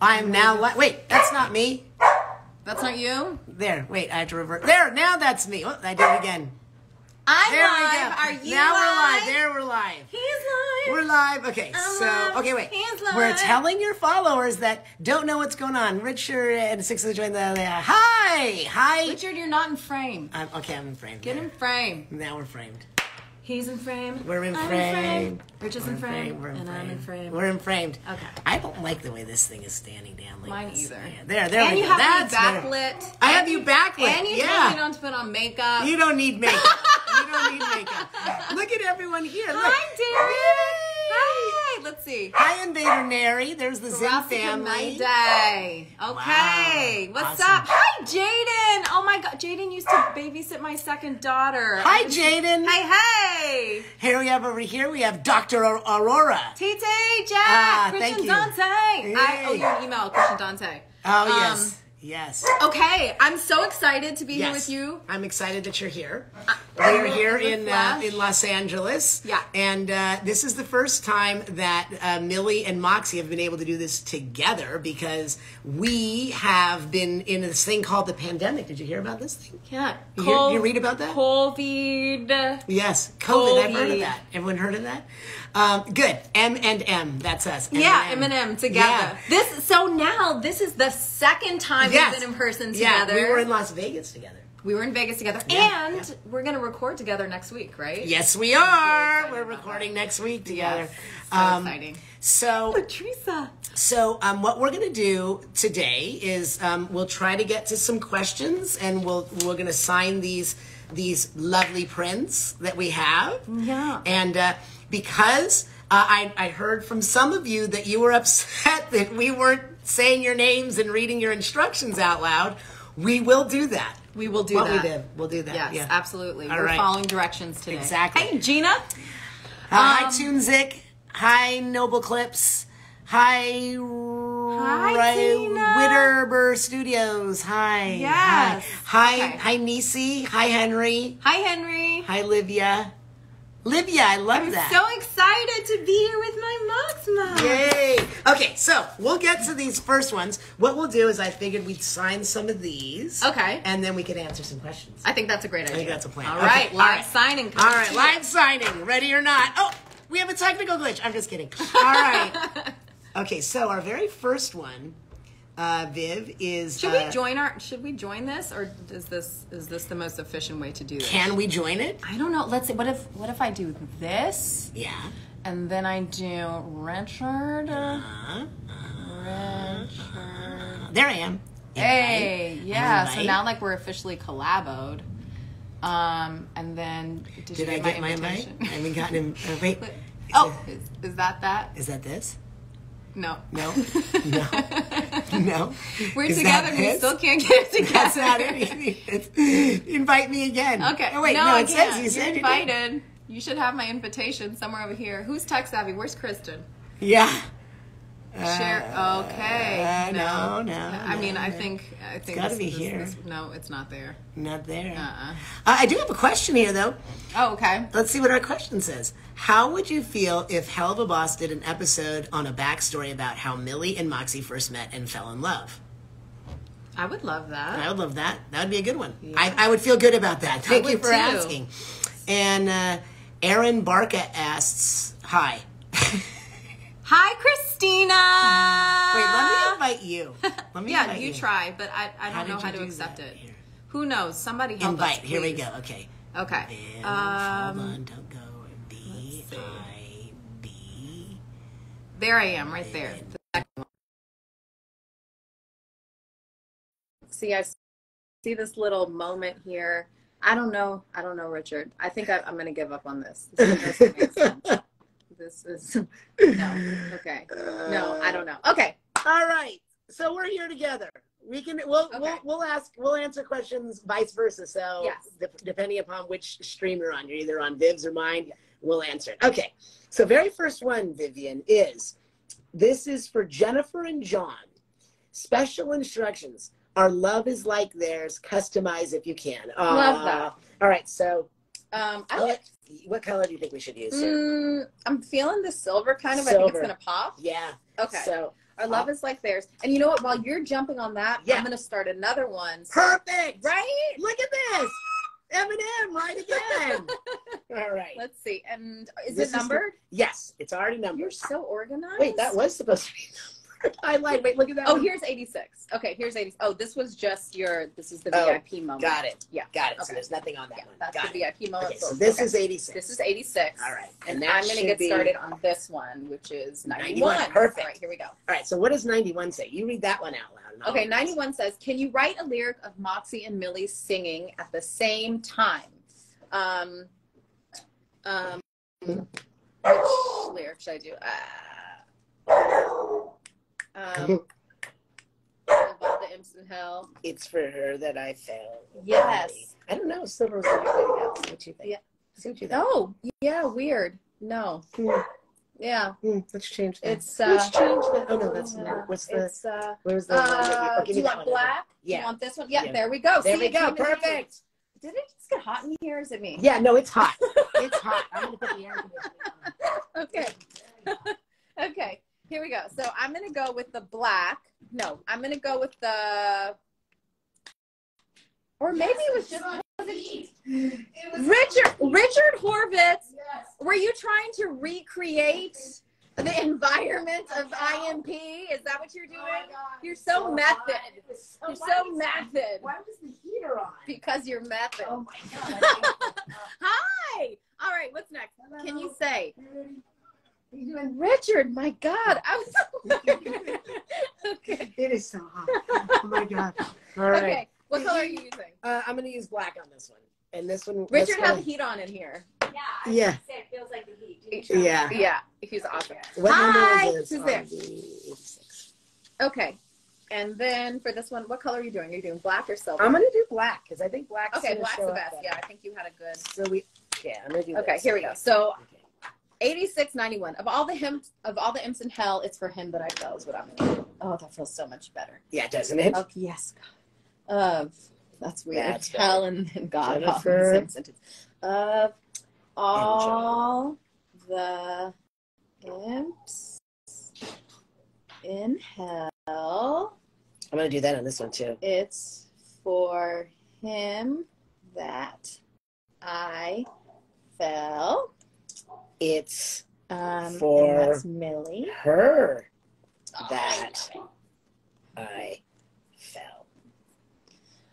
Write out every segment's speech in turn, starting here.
I'm now. Li- wait, that's not me. That's not you? There. Wait, I have to revert. There. Now that's me. Oh, I did it again. I'm There live. we go. Are you now live? we're live. There we're live. He's live. We're live. Okay, I'm so live. okay, wait. He's We're telling your followers that don't know what's going on. Richard and Six of the join the. Hi, hi. Richard, you're not in frame. I'm, okay, I'm in frame. Get There. in frame. Now we're framed. He's in frame. We're in I'm frame. Richard's We're in frame. We're in and frame. I'm in frame. We're in framed. Okay. I don't like the way this thing is standing down like Mine this. either. Yeah, there, there and we you go. have That's me backlit. I have you backlit. And you yeah. me not to put on makeup. You don't need makeup. you don't need makeup. Look at everyone here. Look. Hi, David. Hi. Let's see. Hi, Invader Nary. There's the Ralphie family. Day. Okay. Wow. What's Awesome. up? Hi, Jaden. Oh my God. Jaden used to babysit my second daughter. Hi, Jaden. Hey, hey. Here we have over here. We have Dr. Aurora. TT, Jack, Ah, Christian thank you. Dante. I owe you an email, Christian Dante. Oh Um, yes, yes. Okay, I'm so excited to be here with you. I'm excited that you're here. Here in here in uh, in Los Angeles. Yeah. And uh, this is the first time that uh, Millie and Moxie have been able to do this together because we have been in this thing called the pandemic. Did you hear about this thing? Yeah. You hear- you read about that? COVID. Yes, COVID. I've heard of that. Everyone heard of that? Um, good. M and M. That's us. Yeah, M&M. M&M together. Yeah. This so now this is the second time Yes. we've been in person together. Yeah, together. we were in Las Vegas together. We were in Vegas together, Yeah, and yeah. we're gonna record together next week, right? Yes, we are. We're recording next week together. Yes, so Um, exciting. So Patricia. So, um, what we're going to do today is um, we'll try to get to some questions, and we'll we're going to sign these these lovely prints that we have. Yeah. And uh, because uh, I I heard from some of you that you were upset that we weren't saying your names and reading your instructions out loud, we will do that. We will do what that. we did. We'll do that. Yes, yeah. absolutely. All we're right. following directions today. Exactly. Hey, Gina. Uh, hi, Um, Tunzik. Hi, Noble Clips. Hi, Hi, Tina. Witterber Studios. Hi. Yes. Hi. Okay. Hi, hi, Nisi. Hi, Henry. Hi, Henry. Hi, Livia. Livia, I love I'm that. so excited to be here with my Moxma. Yay! Okay, so we'll get to these first ones. What we'll do is I figured we'd sign some of these. Okay. And then we could answer some questions. I think that's a great idea. I think that's a plan. All Okay, right, all live right. signing. All right, live signing. Ready or not? Oh, we have a technical glitch. I'm just kidding. All right. Okay, so our very first one, uh, Viv, is. Should uh, we join our? Should we join this, or is this is this the most efficient way to do this? Can we join it? I don't know. Let's see. What if what if I do this Yeah. and then I do Richard? Uh, Richard. there I am. Hey, Invite. yeah. So now like we're officially collaboed. Um, and then did, Did you I get, get my my invite? invitation? I haven't gotten him. Uh, wait. oh, is, is that that? Is that this? No. No. No. No. We're Is together. and We still can't get it together. That's not. It's- invite me again. Okay. Oh, wait. no, No, it says you You're said you invited. You should have my invitation somewhere over here. Who's tech savvy? Where's Kristen? Yeah. Share. Okay. uh, no, no, I mean, no, I think I think gotta be this- here. this- no, it's not there. Not there. Uh-uh. Uh, I do have a question here, though. Oh, okay. Let's see what our question says. How would you feel if Helluva Boss did an episode on a backstory about how Millie and Moxie first met and fell in love? I would love that. I would love that. That would be a good one. I, I would feel good about that. Thank you for too. asking. And uh, Aaron Barca asks, "Hi." Hi, Christina. Wait, let me invite you. Let me Yeah, invite you try, but I, I don't know how to accept it. Here. Who knows? Somebody help Invite. us. Here we go. Okay. Okay. Um, hold on. Don't go. B see. I B. there I am, right there. The second one. See, I see this little moment here. I don't know. I don't know, Richard. I think I, I'm going to give up on this. This doesn't make sense. This is no. Okay. No, I don't know. Okay. All right. So we're here together. We can we'll Okay. we'll, we'll ask we'll answer questions vice versa. So Yes. de- depending upon which stream you're on, you're either on Viv's or mine, we'll answer it. Okay. So very first one, Vivian, is this is for Jennifer and John. Special instructions. Our love is like theirs. Customize if you can. Love that. All right. So Um, I like. What color do you think we should use? Mm, I'm feeling the silver kind of. I think it's gonna pop. Yeah. Okay. So Our love is like theirs. And you know what? While you're jumping on that, Yeah. I'm gonna start another one. Perfect. Right? Look at this. M&M, right again. All right. Let's see. And is This it is the- numbered? Yes, it's already numbered. You're so organized. Wait, that was supposed to be numbered. I lied. Wait, look at that. Oh, one. here's 86. Okay, here's 80. Oh, this was just your. This is the Oh, VIP moment. Got it. Yeah. Got it. So Okay. there's nothing on that Yeah, one. that's Got the it. VIP moment. Okay, so this Okay. is 86. This is 86. All right. And, that I'm going to should get be- started on this one, which is 91. 91, perfect. All right, here we go. All right. So what does 91 say? You read that one out loud. Okay, 91 says, Can you write a lyric of Moxie and Millie singing at the same time? Um, um, which lyric should I do? Uh, um, about the imps in hell. It's for her that I fell. Yes. I don't know. Silver was a good way to go. See what you think. Yeah. See what you think. Oh, yeah, weird. No. Hmm, Yeah, hmm, let's change that. it's, uh, let's change that. Oh no, that's not. What's the? it's, uh, Where's the? uh, oh, do you want black? Do Yeah. You want this one? Yeah, Yeah. there we go. There See, we go. Perfect. Did it just get hot in here? Is it me? Yeah. No, it's hot. It's hot. I'm gonna put the air conditioning on. Okay. okay. Here we go. So I'm gonna go with the black. No, I'm gonna go with the. Or maybe it was just Richard Richard Horvitz. Were you trying to recreate the environment of IMP? Is that what you're doing? You're so method. You're so method Why was the heater on? because you're method. Oh my god. Hi. All right. What's next? Can you say you doing? Richard? My God, I was. okay. It is so hot. Oh my god. All right. Okay. What color are you using? Uh, I'm gonna use black on this one, and this one. Richard this has one- heat on in here. Yeah. I Yeah. say, it feels like the heat. Yeah. Yeah, he's awesome. What Hi, number is this? who's there? the Okay. And then for this one, what color are you doing? Are you doing black or silver? I'm gonna do black because I think black. okay, black's the best. Yeah, I think you had a good. So we. Yeah, I'm gonna do. Okay, this. here we go. So Okay. 8691. Of all the him of all the imps in hell, it's for him that I fell is what I'm gonna do. Oh, that feels so much better. Yeah, doesn't it? Oh yes, God. Of that's weird. That's hell and then God. all in the same sentence. Of all the imps in hell, I'm gonna do that on this one too. it's for him that I fell. It's Um, For- that's Millie. her that I fell.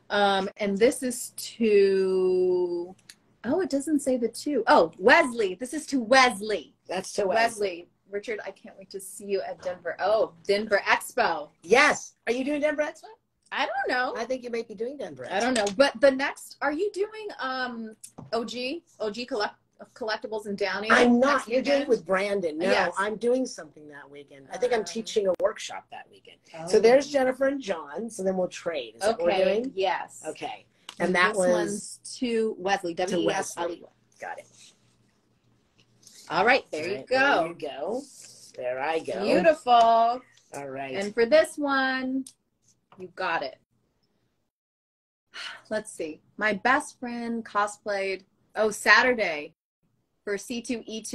Um, and this is to. Oh, it doesn't say the two. Oh, Wesley. This is to Wesley. That's to Wesley. Wesley. Richard, I can't wait to see you at Denver. Oh, Denver Expo. Yes. Are you doing Denver Expo? I don't know. I think you might be doing Denver. Expo. I don't know. But the next, are you doing um OG OG collect collectibles in Downey? I'm not. You're doing with Brandon. No, Yes. I'm doing something that weekend. I think I'm Um, teaching a workshop that weekend. Oh. So there's Jennifer and John. So then we'll trade. Is that what we're Okay. doing? Yes. Okay. And that this was one's to Wesley. W E S L E. Wesley. got it. All right, there All you go. There you go. There I go. Beautiful. All right. And for this one, you got it. Let's see. My best friend cosplayed, oh, Saturday for C2E2.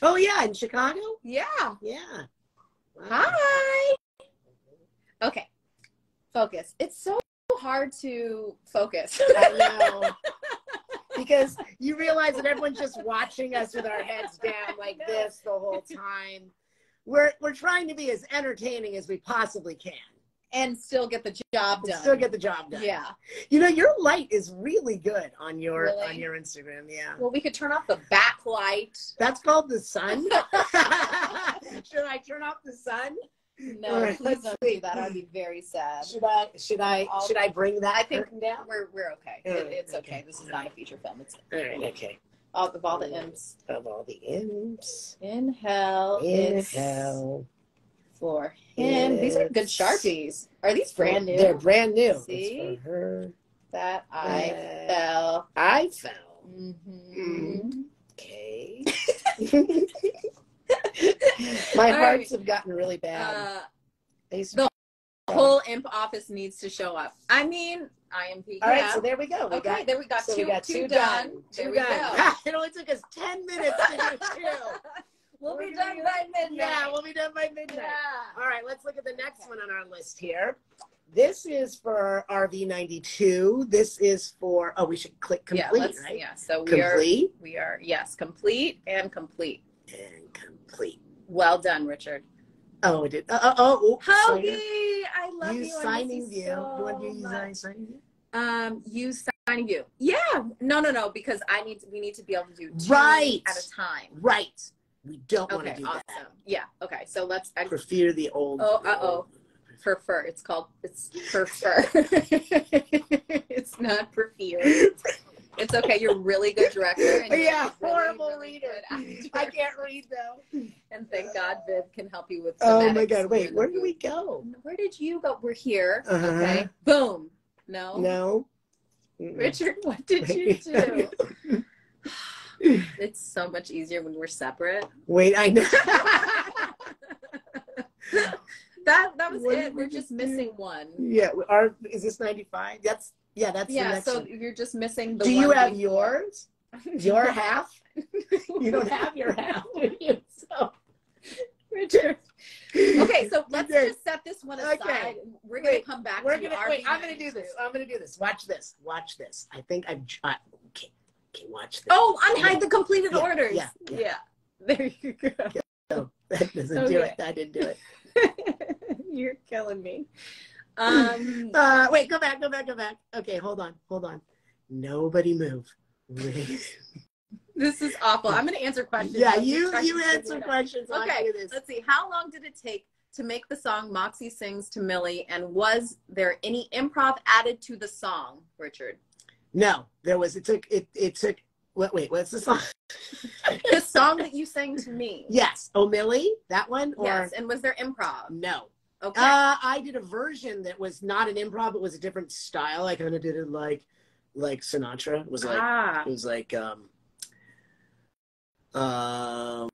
oh yeah, in Chicago. Yeah. Yeah. Wow. Hi. Okay. Focus. It's so hard to focus. Because you realize that everyone's just watching us with our heads down like this the whole time. We're we're trying to be as entertaining as we possibly can. And still get the job done. still get the job done. yeah. You know, your light is really good on your Really? on your Instagram. Yeah. Well, we could turn off the backlight. That's called the sun. Should I turn off the sun? No, right, please don't see. do that. I'd be very sad. Should I should I I'll- should I bring that I think down? we're we're okay. All It, it's okay. okay. This is not a feature film. It's All right, okay. all of all the imps Of all the imps in hell. in hell. for him. These are good sharpies. Are these brand new? They're brand new. See? It's for her. that I Uh, fell. I fell. Mhm. Okay. My All hearts right. have gotten really bad. Uh, They the whole imp office needs to show up. I mean, IMP. All right, yeah. so there we go. We okay, got, there we got so two. we got two, two done. done. There Two we done. go. it only took us ten minutes to do two. We'll be done by midnight. Yeah, we'll be done by midnight. Yeah. All right, let's look at the next Okay. one on our list here. This is for RV92. This is for, oh, we should click complete, let's, right? yeah. So we are, we are, yes, complete and complete. and complete. Well done, Richard. Oh, it did. Uh, uh, oh, oops, Hoagie. I love you. I signing you you so want to use signing view? Um, use signing view. Yeah. No, no, no. Because I need. To, we need to be able to do two Right. at a time. Right. We don't want Okay. to do Awesome. that. Yeah. Okay. So let's. I Prefer the old. Oh, uh-oh. prefer. It's called. It's prefer. it's not prefer. It's okay. You're a really good director. and Yeah, really, horrible really reader. I can't read though. And thank God Viv can help you with. Oh my God! Wait, where the did we go? Where did you go? We're here. Uh-huh. Okay. Boom. No. No. Mm-mm. Richard, what did you do? It's so much easier when we're separate. Wait, I know. That that was What it. We're just do? missing one. yeah, our is this ninety five? That's yeah, that's the yeah, so one. you're just missing the Do you have yours? Your half? You don't have your half, do you? So Richard. Okay, so let's Okay. just set this one aside. Okay. We're gonna Wait, come back we're to gonna wait. I'm gonna do this. I'm gonna do this. Watch this. Watch this. I think I've. Okay, okay. Watch this. Oh, unhide the completed Yeah, orders. yeah, yeah. There you go. No, that doesn't do it. I didn't do it. You're killing me. Um, Uh, wait, go back, go back, go back. Okay, hold on, hold on. Nobody move. This is awful. I'm gonna answer questions. yeah, you you answer figure it out. questions. Okay, let's see. How long did it take to make the song Moxie Sings to Millie? And was there any improv added to the song, Richard? No, there was. It took. It it took. Wait, wait. What's the song? the song that you sang to me. Yes. Oh, Millie, that one or Yes. And was there improv? no? Okay. Uh, I did a version that was not an improv. It was a different style. I kind of did it like like Sinatra. It was like ah. it was like um um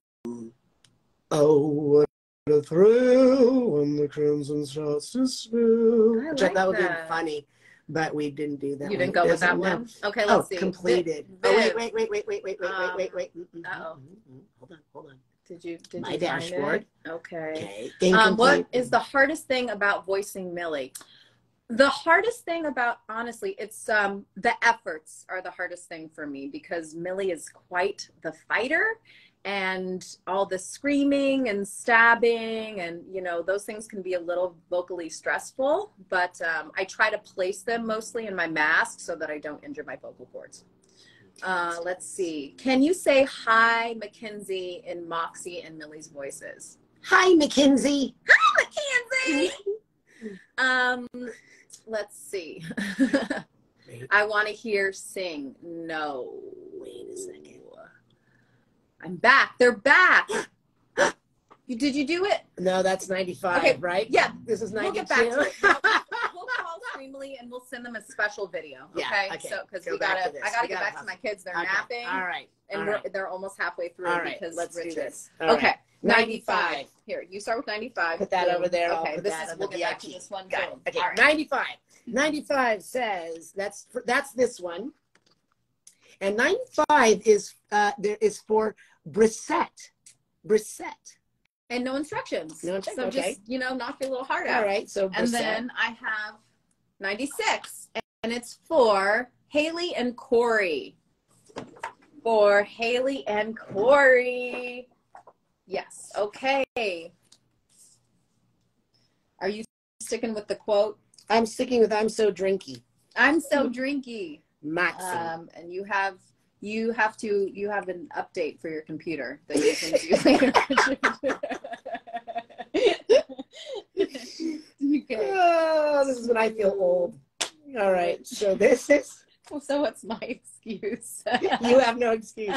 oh what a thrill when the crimson starts to spill. I Which I like thought would be funny, but we didn't do that. You didn't go with that one? Okay, Oh, let's see. completed. Oh wait, wait, wait, wait, wait, wait, wait, Um, wait, wait, wait. Mm, mm, uh-oh. mm, mm. Hold on, hold on. Did you did My dashboard. Okay. Okay. Um, what is the hardest thing about voicing Millie? The hardest thing about honestly, it's um the efforts are the hardest thing for me because Millie is quite the fighter and all the screaming and stabbing and you know those things can be a little vocally stressful but um, i try to place them mostly in my mask so that i don't injure my vocal cords uh, let's see can you say hi mackenzie in moxie and millie's voices Hi, Mackenzie. Hi, Mackenzie. Um, let's see. I want to hear sing. No. Wait a second. I'm back. They're back. Did you do it? No, that's 95, Okay, right? yeah. This is 92. We'll get back to it. We'll, we'll call Streamily and we'll send them a special video. Yeah, Okay. okay. So because Go we gotta, to. I gotta We get gotta back to my kids. They're Okay, napping, All right. and all we're, right. they're almost halfway through All right. because Let's do this. All right. okay. 95. 95. Here, you start with 95. Put that Boom. over there. Okay. This that is on we'll get back to this one. Got it. Okay, All right. 95. 95 says that's for, that's this one. And 95 is uh there is for Brissette. Brissette. And no instructions. No instructions, So okay. just, you know, knock your little heart out. All right. So And then I have 96, and it's for Haley and Corey. For Haley and Corey. Yes. Okay. Are you sticking with the quote? I'm sticking with I'm so drinky. I'm so drinky. Maxim. Um, and you have you have to you have an update for your computer that you can do later. okay. Oh, this is when I feel old. All right. So this is So what's my excuse? you have no excuse.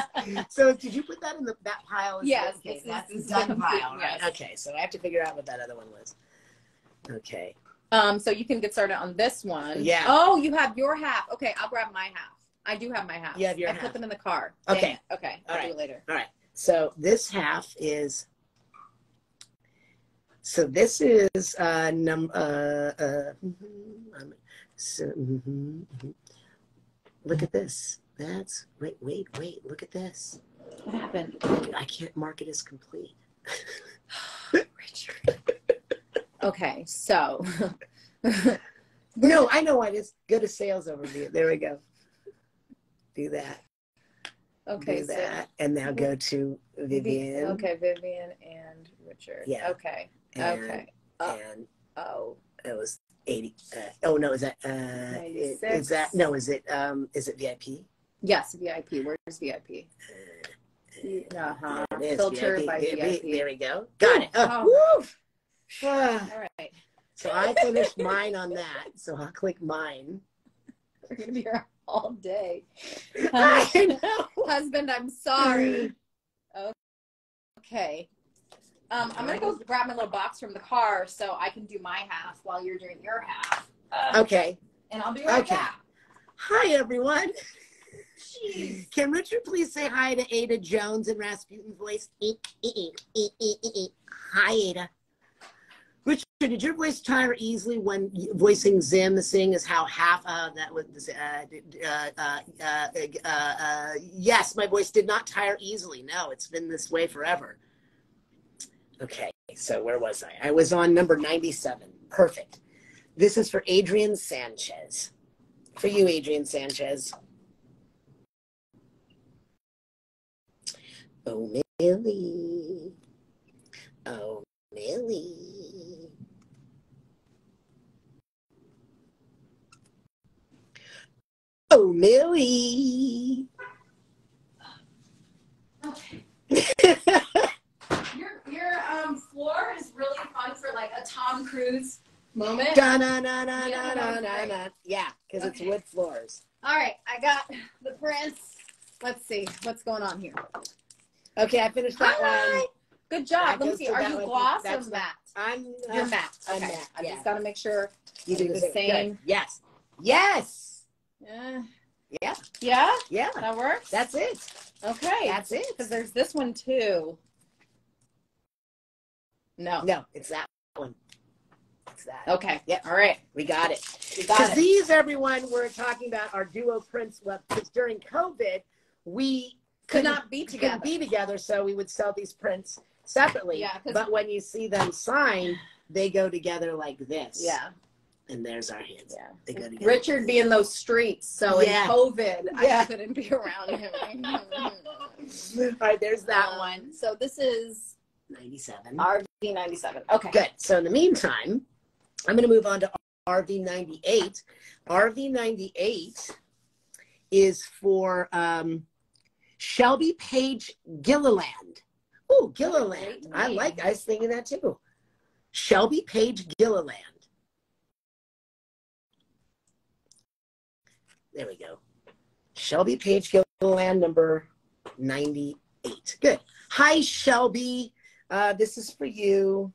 So did you put that in the that pile? Yes, Okay, this that's is done pile, right? yes. Okay. So I have to figure out what that other one was. Okay. Um, so you can get started on this one. Yeah. Oh, you have your half. Okay, I'll grab my half. I do have my half. You have your I half. put them in the car. Okay. Dang it. Okay. I'll All do it later. All right. So this half is. So this is uh num uh uh. mhm, um, so, mhm, mhm. Look at this. That's wait wait wait. Look at this. What happened? I can't mark it as complete. Richard. Okay, so No, I know why. Just go to sales overview. There we go. Do that. okay, do so that, and now go to Vivian. Okay, Vivian and Richard. Yeah. Okay. And, okay. Oh. And Oh. it was eighty. Uh, oh no, is that? Uh, is that? No, is it? Um, is it VIP? Yes, VIP. Where's VIP? Uh, Uh-huh. there it is, by Vi- Vi- VIP. There we go. Got it. Oh, woo. All right. so I finished mine on that. So I'll click mine. We're gonna be here all day. I know. Husband, I'm sorry. Okay. Um, I'm gonna go grab my little box from the car so I can do my half while you're doing your half. Uh, Okay. and I'll be right Okay. back. Hi everyone. Jeez. Can Richard please say hi to Ada Jones in Razputin's voice? Hi, Ada. Did your voice tire easily when voicing Zim, seeing as how half uh, that was? Uh, uh, uh, uh, yes, my voice did not tire easily. No, it's been this way forever. Okay, so where was I? I was on number 97. Perfect. This is for Adrian Sanchez. For you, Adrian Sanchez. Oh, Millie. Oh, Millie. Oh, Millie. Okay. Your your um floor is really fun for like a Tom Cruise moment. da, na, na, na, Yeah, na, na, na, na. Yeah, because it's wood floors. All right, I got the prints. Let's see what's going on here. Okay, I finished that Hi. one. Good job. Let me see. Are you gloss or matte? I'm, uh, You're matte. I'm Okay. matte, I yeah. just got to make sure. you do the the same. same. Good. Yes. Yes. Yeah. Yeah. Yeah, Yeah. that works. That's it. okay. That's it. Because there's this one too. No. No, it's that one. It's that. Okay. Yeah. All right. We got it. We got Because these, everyone, we're talking about our duo prints. Because during COVID, we Could couldn't- not be couldn't together. be together, so we would sell these prints separately. Yeah, But when you see them signed, they go together like this. Yeah. And there's our hands. Yeah. They go together. Richard be in those streets, so Yeah. in COVID, Yeah. I couldn't be around him. All right, there's that Um, one. So this is 97. RV ninety seven. Okay. Good. So in the meantime, I'm going to move on to RV98. RV98 is for um, Shelby Page Gilliland. Oh, Gilliland. I like. I was thinking that too. Shelby Page Gilliland. There we go. Shelby Page Gilliland, number 98. Good. Hi, Shelby. Uh, this is for you.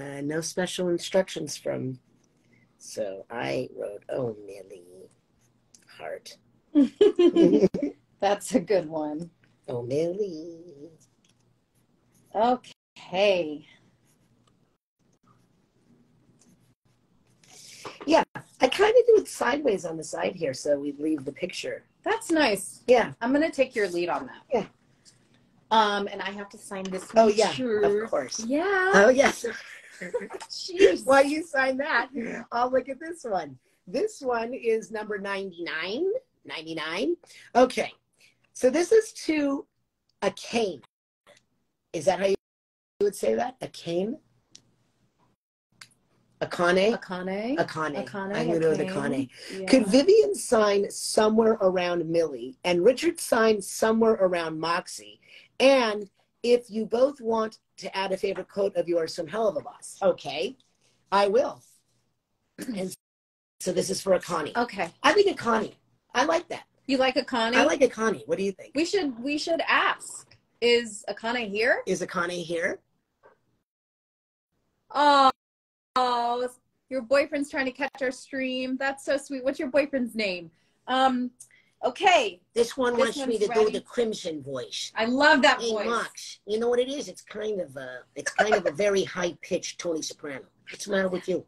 Uh, no special instructions from. So I wrote, oh, Millie. Heart. That's a good one. oh, Millie. Okay. I kind of do it sideways on the side here, so we leave the picture. That's nice. Yeah. I'm gonna take your lead on that. Yeah. Um, and I have to sign this. Oh, yeah. Of course. Yeah. Oh, yes. Jeez. While you sign that, I'll look at this one. This one is number 99. 99. Okay. So this is to a cane. Is that how you would say that? A cane? A kane? Akane. Akane, I'm going to go with Akane. Yeah. Could Vivian sign somewhere around Millie and Richard sign somewhere around Moxie? And if you both want to add a favorite quote of yours from Helluva Boss, okay, I will. And so this is for a Connie. Okay. I think a Connie. I like that. You like Akane? I like a Connie. What do you think? we should we should ask. Is Akane here? Is a Connie here? Oh, oh, your boyfriend's trying to catch our stream. That's so sweet. What's your boyfriend's name? Um, okay. This one This wants me to do the crimson voice. I love that Hey, voice. Mox, you know what it is? It's kind of a, it's kind of a very high pitched Tony Soprano. What's the matter with you?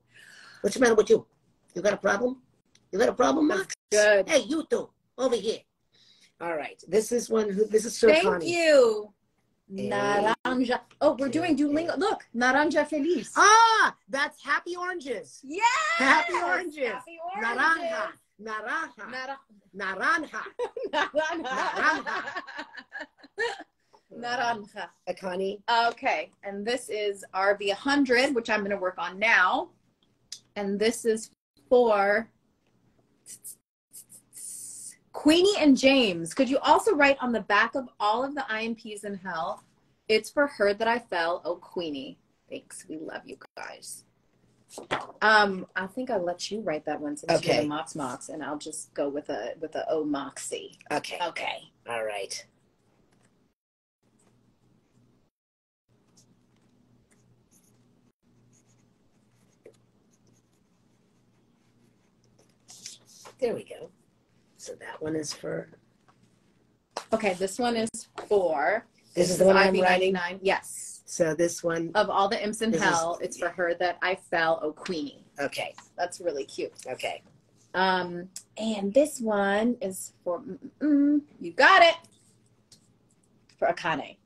What's the matter with you? You got a problem? You got a problem, Mox? Good. Hey, you two, over here. All right. This is one. Who, this is Sir Thank Connie. you. Naranja. Oh, we're doing Duolingo. Look, Naranja Feliz. Ah, that's happy oranges. Yes! Happy oranges. Happy Naranja. oranges. Naranja. Nara- Naranja. Naranja. Naranja. Uh, Connie. Okay, and this is RB100, which I'm going to work on now. And this is for Queenie and James. Could you also write on the back of all of the IMPs in hell? It's for her that I fell. Oh, Queenie. Thanks. We love you guys. Um, I think I'll let you write that one since Okay. you're the Mox Mox, and I'll just go with a with a O Moxie. Okay. Okay. All right. There we go. So that one is for. Okay, this one is for This is the one I'm writing. 99. Yes. So this one. Of all the imps in This is- hell, it's for her that I fell, oh Queenie. Okay. That's really cute. Okay. Um, and this one is for mm, mm, you got it for Akane.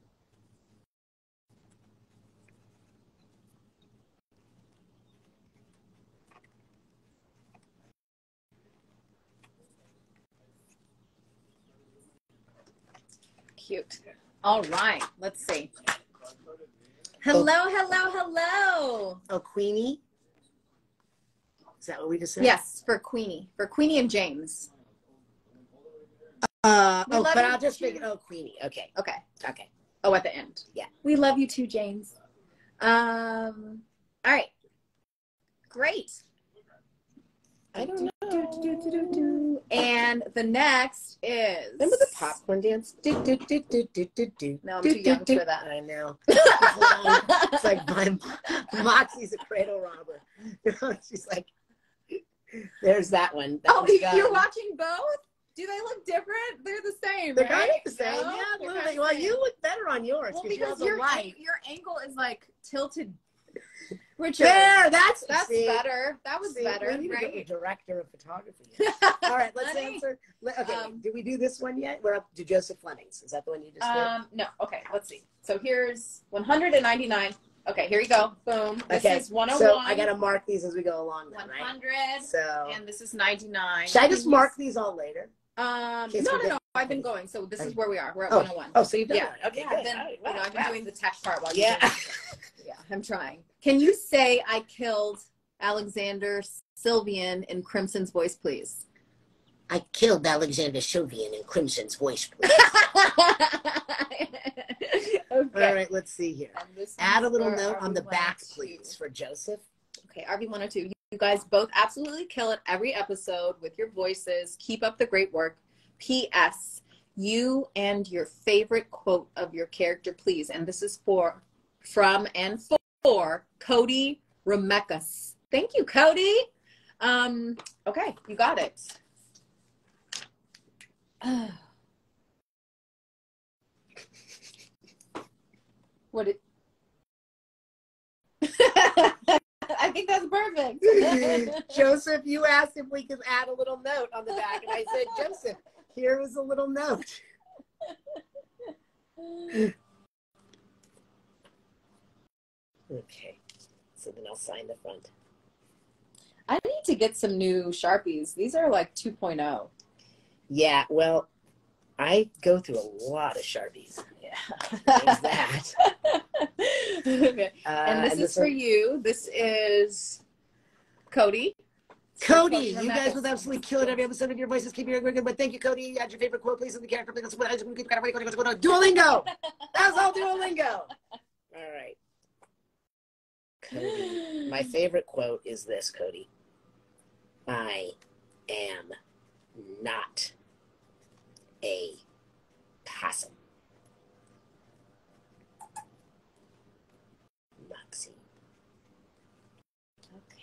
Cute. All right, let's see. Hello, hello, hello. Oh, Queenie. Is that what we just said? Yes, for Queenie, for Queenie and James. Uh, We oh, but I'll just make it. Oh, Queenie. Okay. Okay. Okay. Oh, at the end. Yeah. We love you too, James. Um. All right. Great. I don't know. And the next is. Remember the popcorn dance? Do, do, do, do, do, do, do. No, I'm too young for that. I know. It's like my Moxie's a cradle robber. She's like, there's that one. That oh, you're watching both? Do they look different? They're the same. They're right? kind of the same. No? Yeah, well, well, you look better on yours Well, because you your light. your angle is like tilted. Richard, There, that's that's see, better. That was see, better, We need get a director of photography. All right, let's answer. Okay, Um, did we do this one yet? We're up to Joseph Fleming's. Is that the one you just did? Um, no. Okay, let's see. So here's 199. Okay, here you go. Boom. This Okay, is 101. So I gotta mark these as we go along, then, right? 100. So And this is 99. should I just mark these all later? Um, no, no, no. I've been going. So this is where we are. We're at Oh, 101. Oh, so you've done Yeah. Okay, yeah, good. All right, you know, I've been wow. doing the tech part while you Yeah. yeah, I'm trying. Can you say I killed Alexander Sylvian in Crimson's voice, please? I killed Alexander Sylvian in Crimson's voice. please. okay. All right, let's see here. Add a little note on the back, RB102. please, for Joseph. Okay, RB102. You guys both absolutely kill it every episode with your voices. Keep up the great work. P.S. You and your favorite quote of your character, please. And this is for, from, and for Cody Remekas. Thank you, Cody. Um, okay, you got it. what it I think that's perfect. Joseph, you asked if we could add a little note on the back, and I said, Joseph, here is a little note. Okay, so then I'll sign the front. I need to get some new Sharpies. These are like oh. 2.0. Yeah, well, I go through a lot of Sharpies. Yeah. There's that. okay. Uh, And this is for one- you. This is Cody. Cody, Cody you guys will absolutely kill it every episode of your voices. Keep your good, but thank you, Cody. Add your favorite quote, please, in the character. Please, Duolingo. That's all Duolingo. All right. Cody, my favorite quote is this, Cody. I am not a possum. Moxie.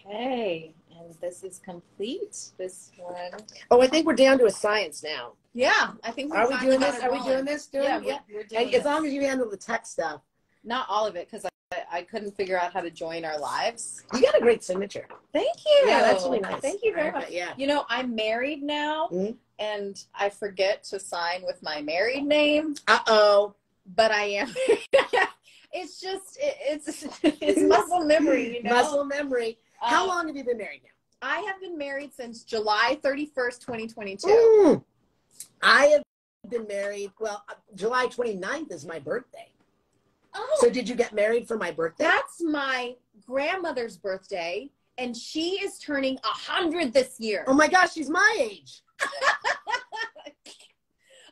Okay. And this is complete. This one. Oh, I think we're down to a science now. Yeah, I think Are we doing this? Are we doing this? Doing Yeah, it? we're, we're doing And as long as you handle the tech stuff, Not all of it because I, couldn't figure out how to join our lives. you got a great signature. Thank you. Yeah, that's really nice. Thank you very much. Yeah. You know, I'm married now, Mhm. and I forget to sign with my married name, Uh oh. but I am. it's just it, it's it's muscle memory, you know. Muscle memory. How Um, long have you been married now? I have been married since July 31st, 2022. Mm. I have been married. Well, uh, July 29th is my birthday. Oh, So did you get married for my birthday? that's my grandmother's birthday, and she is turning a hundred this year. Oh my gosh, she's my age.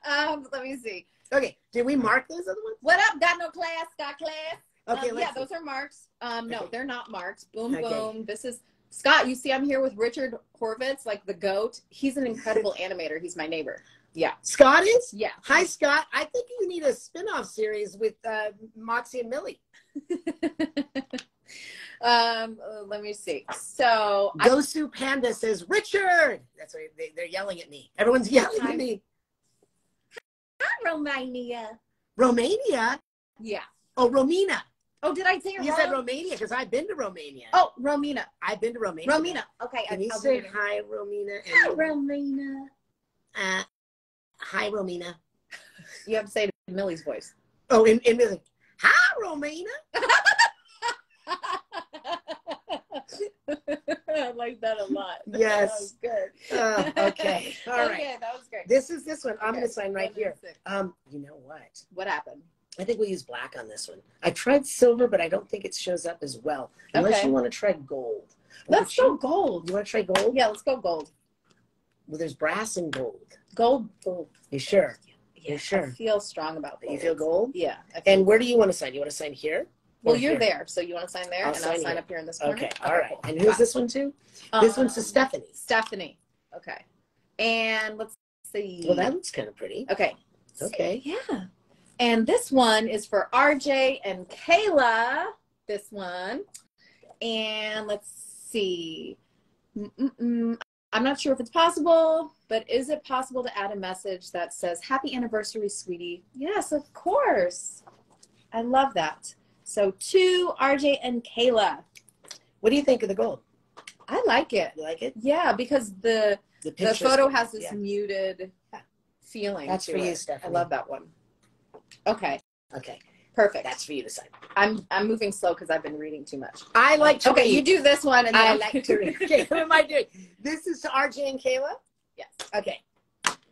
um, let me see. Okay, did we mark those other ones? What up? Got no class? Got class? Okay, Um, yeah, see. those are marks. Um, no, Okay. they're not marks. Boom, Okay. boom. This is Scott. You see, I'm here with Richard Horvitz, like the goat. He's an incredible animator. He's my neighbor. Yeah, Scott is? yeah. Hi, Scott. I think you need a spin off series with uh, Moxie and Millie. um, uh, let me see. So, I, Gosu Panda says, Richard. That's what they, they're yelling at me. Everyone's yelling Hi. at me. Romania. Romania? Yeah. Oh, Romina. Oh, did I say You wrong? said Romania because I've been to Romania. oh, Romina. I've been to Romania. Romina. Okay. Can I- you I'll say hi, Romina? Hi, Romina. uh, hi, Romina. You have to say it in Millie's voice. Oh, in, and like, hi, Romina. I like that a lot. Yes. That was good. Oh, okay. All right. Okay, that was great. This is this one. I'm Okay, going to sign right here. sick. Um, you know what? What happened? I think we'll use black on this one. I tried silver, but I don't think it shows up as well. Unless Okay. you want to try gold. Let's go you- gold. You want to try gold? Yeah, let's go gold. Well, there's brass and gold. Gold. Gold. You sure? Yeah, sure? I feel strong about gold. You feel gold? Yeah. Feel And where do you want to sign? You want to sign here? Well, you're here? there, so you want to sign there, I'll and sign I'll sign up here in this corner. Okay. All right. cool. And who's Got this one to? it. This one's to Um, Stephanie. Stephanie. Okay. And let's see. Well, that looks kind of pretty. Okay. Okay. Yeah. And this one is for RJ and Kayla. This one. And let's see. Mm-mm-mm. I'm not sure if it's possible, but is it possible to add a message that says, Happy anniversary, sweetie? Yes, of course. I love that. So, to RJ and Kayla. What do you think of the gold? I like it. You like it? Yeah, because the The, the photo has this Yeah. muted feeling. That's to for you, it. Stephanie. I love that one. Okay, Okay. Perfect. That's for you to sign. I'm I'm moving slow because I've been reading too much. I like to Okay, read. you do this one, and then I like to read. Okay, what am I doing? This is to RJ and Kayla? Yes, Okay.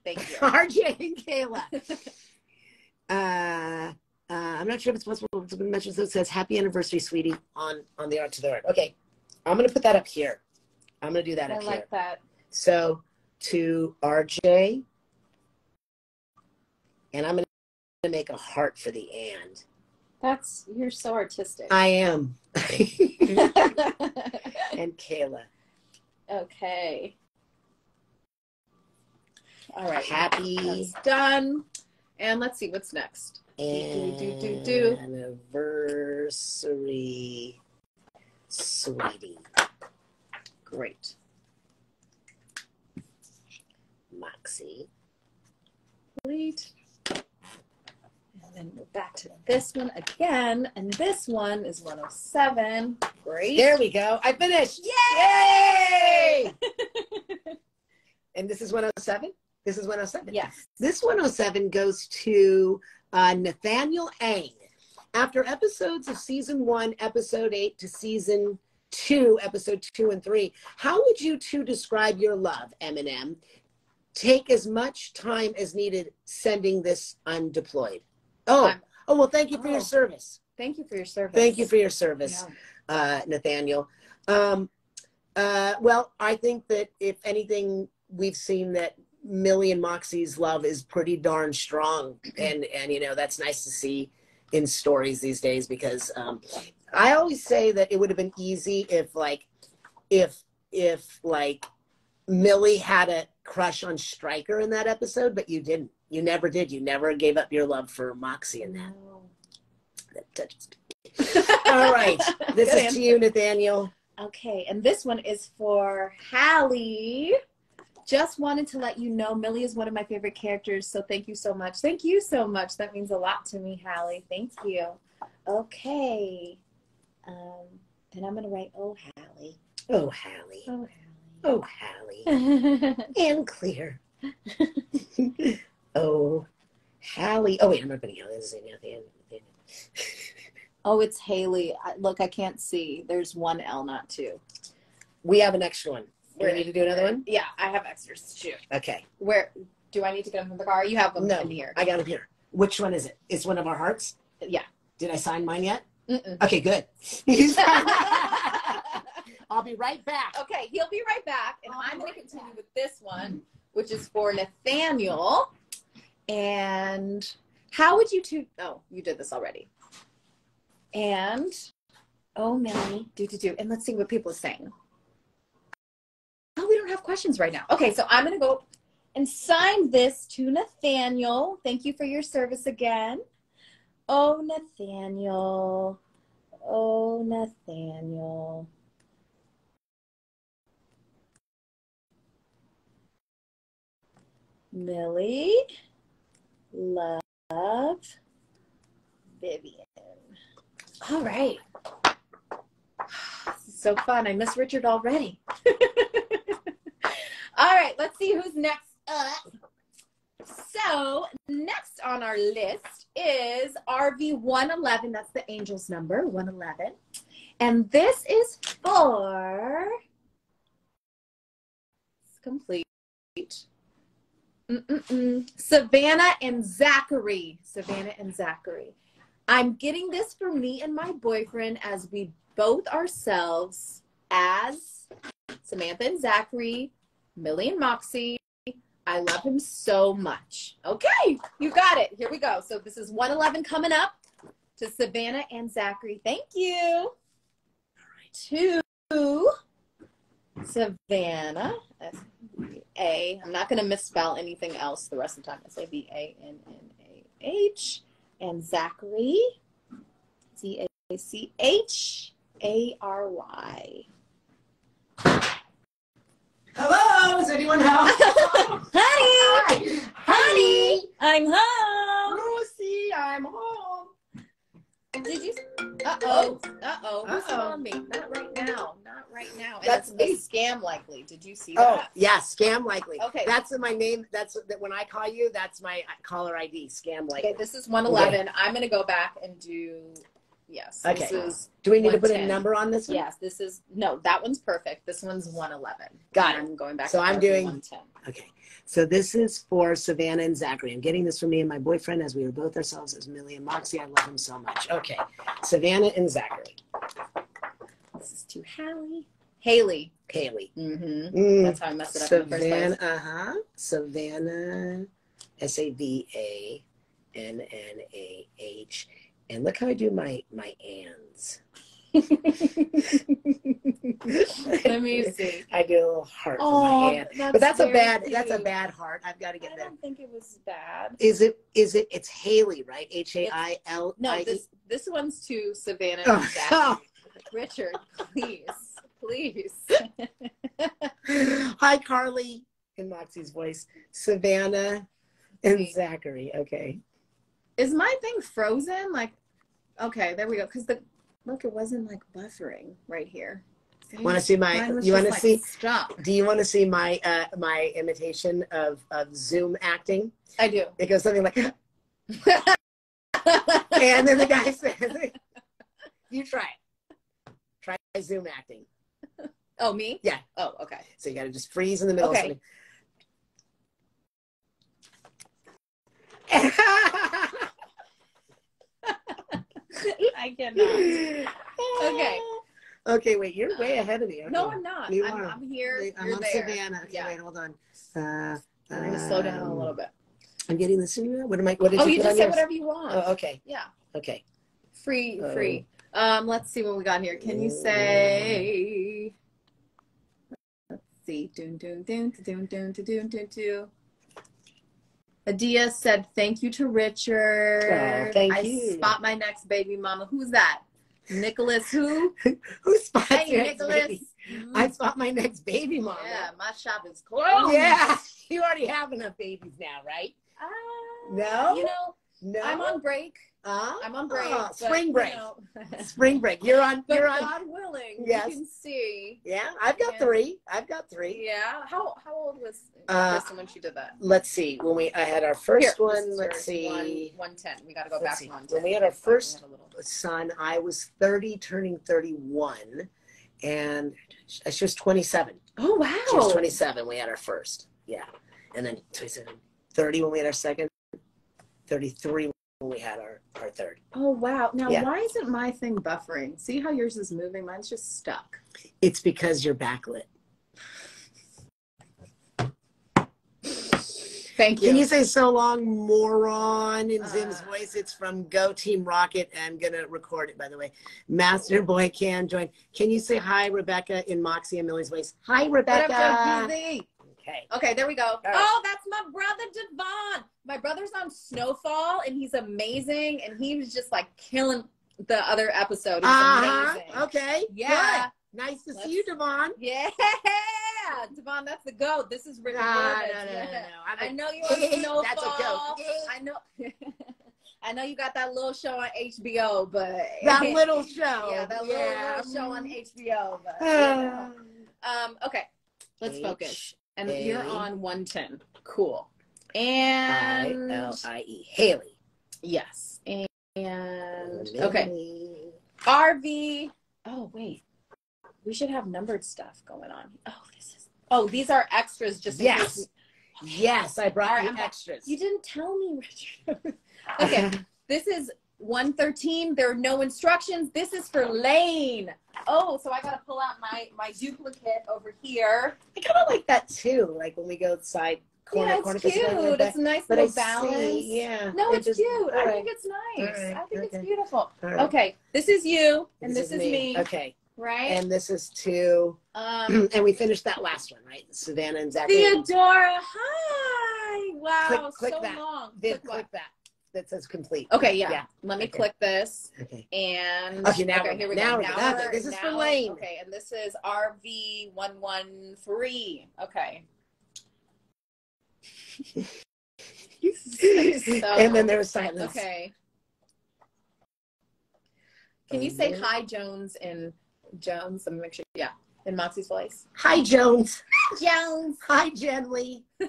thank you. RJ and Kayla. Uh, uh, I'm not sure if it's possible to mention. So it says "Happy Anniversary, Sweetie" on on the art to the art. Okay, I'm gonna put that up here. I'm gonna do that I up here. like that. So to RJ, and I'm gonna make a heart for the and. That's you're so artistic. I am. and Kayla, okay. All right. happy That's done. And let's see what's next. do, do, do, do. anniversary, sweetie. Great. Moxie. Complete. And we're back to this one again. And this one is 107. Great. There we go. I finished. Yay! Yay! and this is 107? This is 107. Yes. This 107 goes to uh, Nathaniel Ang. After episodes of season one, episode eight to season two, episode two and three, how would you two describe your love, M&M? Take as much time as needed sending this undeployed. Oh, I'm- oh well, thank you for Oh. your service. Thank you for your service. Thank you for your service Yeah. uh, Nathaniel. Um, uh, well, I think that if anything, we've seen that Millie and Moxie's love is pretty darn strong, and and you know that's nice to see in stories these days because um, I always say that it would have been easy if like if if like Millie had a crush on Striker in that episode, but you didn't. You never did. You never gave up your love for Moxie in that. No. that touches me. All right, this Good is answer. to you, Nathaniel. Okay, and this one is for Hallie. Just wanted to let you know Millie is one of my favorite characters, so thank you so much. Thank you so much. That means a lot to me, Hallie. Thank you. Okay. Um, and I'm gonna write, oh Hallie. Oh, Hallie. Oh, Oh, Hallie. Hallie. And clear. oh, Hallie. Oh, wait, I'm not putting Hallie. This is Nathaniel. oh, it's Haley. I, look, I can't see. There's one L, not two. We have an extra one. Do we need to do another one? Yeah, I have extras too. Okay. Where do I need to get them from the car? You have them No, in here. I got him here. Which one is it? It's one of our hearts? Yeah. Did I sign mine yet? Mm-mm. Okay, good. I'll be right back. okay, he'll be right back, and I'm going to continue with this one, which is for Nathaniel. And how would you two? Oh, you did this already. And oh, Melanie, do do do, and let's see what people are saying. Oh, we don't have questions right now. Okay, so I'm to go and sign this to Nathaniel. Thank you for your service again. Oh, Nathaniel. Oh, Nathaniel. Millie, love, Vivian. All right. So fun. I miss Richard already. All right, let's see who's next up. So, next on our list is RV 111. That's the angel's number, 111. And this is for. It's complete. Mm-mm-mm. Savannah and Zachary. Savannah and Zachary. I'm getting this for me and my boyfriend as we both ourselves as Samantha and Zachary, Millie and Moxie. I love him so much. Okay, you got it. Here we go. So this is 111 coming up to Savannah and Zachary. Thank you. All right, to Savannah. A. I'm not going to misspell anything else the rest of the time. I say B A N N A H. And Zachary. Z A C H A R Y. Hello, is anyone home? Honey! Honey! I'm home! Lucy, I'm home. Did you? Uh oh. Uh oh. Who's Uh-oh. calling me? That's a scam likely. Did you see Oh, that? yeah, scam likely. Okay. That's my name. That's that when I call you, that's my uh, caller ID, scam likely. Okay, this is 111. I'm going to go back and do. Yes. This Okay. is Do we need to put a number on this one? Yes, this is no, that one's perfect. This one's 111. Got it. I'm going back. So I'm doing- 110. Okay. So this is for Savannah and Zachary. I'm getting this for me and my boyfriend as we are both ourselves as Millie and Moxie. I love him so much. Okay. Savannah and Zachary. This is to Hallie. Haley. Haley. Mm-hmm. Mm, That's how I messed it up in the first Savannah, place. uh-huh. Savannah, S-A-V-A, N-N-A-H. And look how I do my my ands. Let me see. I do a little heart Oh, my hand. But that's a bad that's a bad heart. I've got to I get that. I don't think it was bad. Is it is it it's Haley, right? H A I L No, this this one's to Savannah Oh. Richard, please, please. Hi Carly in Moxie's voice. Savannah and. Zachary. Okay. Is my thing frozen? Like, okay, there we go. Because the look, it wasn't like buffering right here. Want to see my you want to just, see like, stuck? Do you want to see my uh, my imitation of, of Zoom acting? I do. It goes something like, and then the guy says, "You try it. Try Zoom acting." Oh, me? Yeah. Oh, okay. So you got to just freeze in the middle. of Okay. something. I cannot. Okay. Okay. Wait. You're way ahead of me. No, I'm not. You I'm. I'm here. I'm You're on there. Savannah. Okay, Yeah. Wait. Hold on. Uh, I'm going to slow down a um, little bit. I'm getting this in here. What am I? What did Oh, you you just say yours? whatever you want. Oh, okay. Yeah. Okay. Free, Oh. free. Um, let's see what we got here. Can you say? See. Doon doon doon doon doon doon doon doon. Adia said, "Thank you to Richard. Oh, thank I you. spot my next baby mama. Who's that? Nicholas? Who? Who spots Hey, your next Nicholas. baby? I spot my next baby mama. yeah, my shop is closed. Yeah. You already have enough babies now, right? Uh, No? You know, No. I'm on break. Uh, I'm on break. but, spring you break. know. Spring break. You're on. but You're on. God willing, Yes. you can see. Yeah, I've got Yeah. three. I've got three. Yeah. How how old was Uh, Kristen when she did that? Let's see. When we I had our first Here, one. Let's see. 110. We got to go Let's back see. When we had our first son, I was 30, turning 31, and she was 27. Oh wow. She was 27. We had our first. Yeah, and then 27, 30 when we had our second, 33 when we had our our third. Oh wow. Now Yeah. why isn't my thing buffering? See how yours is moving? Mine's just stuck. It's because you're backlit. Thank you. Can you say so long, moron, in Zim's Uh. voice? It's from Go Team Rocket. I'm going to record it, by the way. Master Boy Can join. Can you say hi, Rebecca, in Moxie and Millie's voice? Hi, Rebecca. Okay. Okay, there we go. right. Oh, that's my brother Devon. My brother's on Snowfall, and he's amazing. And he was just like killing the other episode. Uh-huh. amazing. Okay. Yeah. Good. Nice to Let's- see you, Devon. Yeah, Devon, that's the goat. This is No, Rubin. no, no, no, no, no. I know you on Snowfall. That's a goat. I know. I know you got that little show on HBO, but That little show. yeah, that little, Yeah. little show on HBO. But you know. um, okay, let's focus. And A- you're on 110. Cool. And L I E. Haley. yes. And, and okay. RV. Oh wait. We should have numbered stuff going on. Oh, this is. Oh, these are extras. Just Yes. case Yes, I brought you I'm back. extras. You didn't tell me, Richard. okay, this is 113. There are no instructions. This is for Lane. Oh, so I got to pull out my my duplicate over here. I kind of like that too. Like when we go side corner, yeah, corner, it's 'cause cute. it's a nice But little balance. see, yeah. No, It it's just- cute. I think it's nice. Right, I think okay. it's beautiful. Right. Okay, this is you, and this, is, me, Okay, right? and this is two, um, and we finished that last one, right? Savannah and Zachary. Theodora, hi! Wow, Click- click so that. long. Click click that. That says complete. Okay, yeah. Yeah. Let me Okay. click this. Okay. And Okay, now we're- here we now go. good. Okay, this is for Lane. Okay, and this is RV one one three. Okay. and then there was silence. Okay. Can you say hi, Jones, in Jones? Let me make sure. Yeah, in Moxie's voice. Hi, Jones. Jones. Hi, Jenly.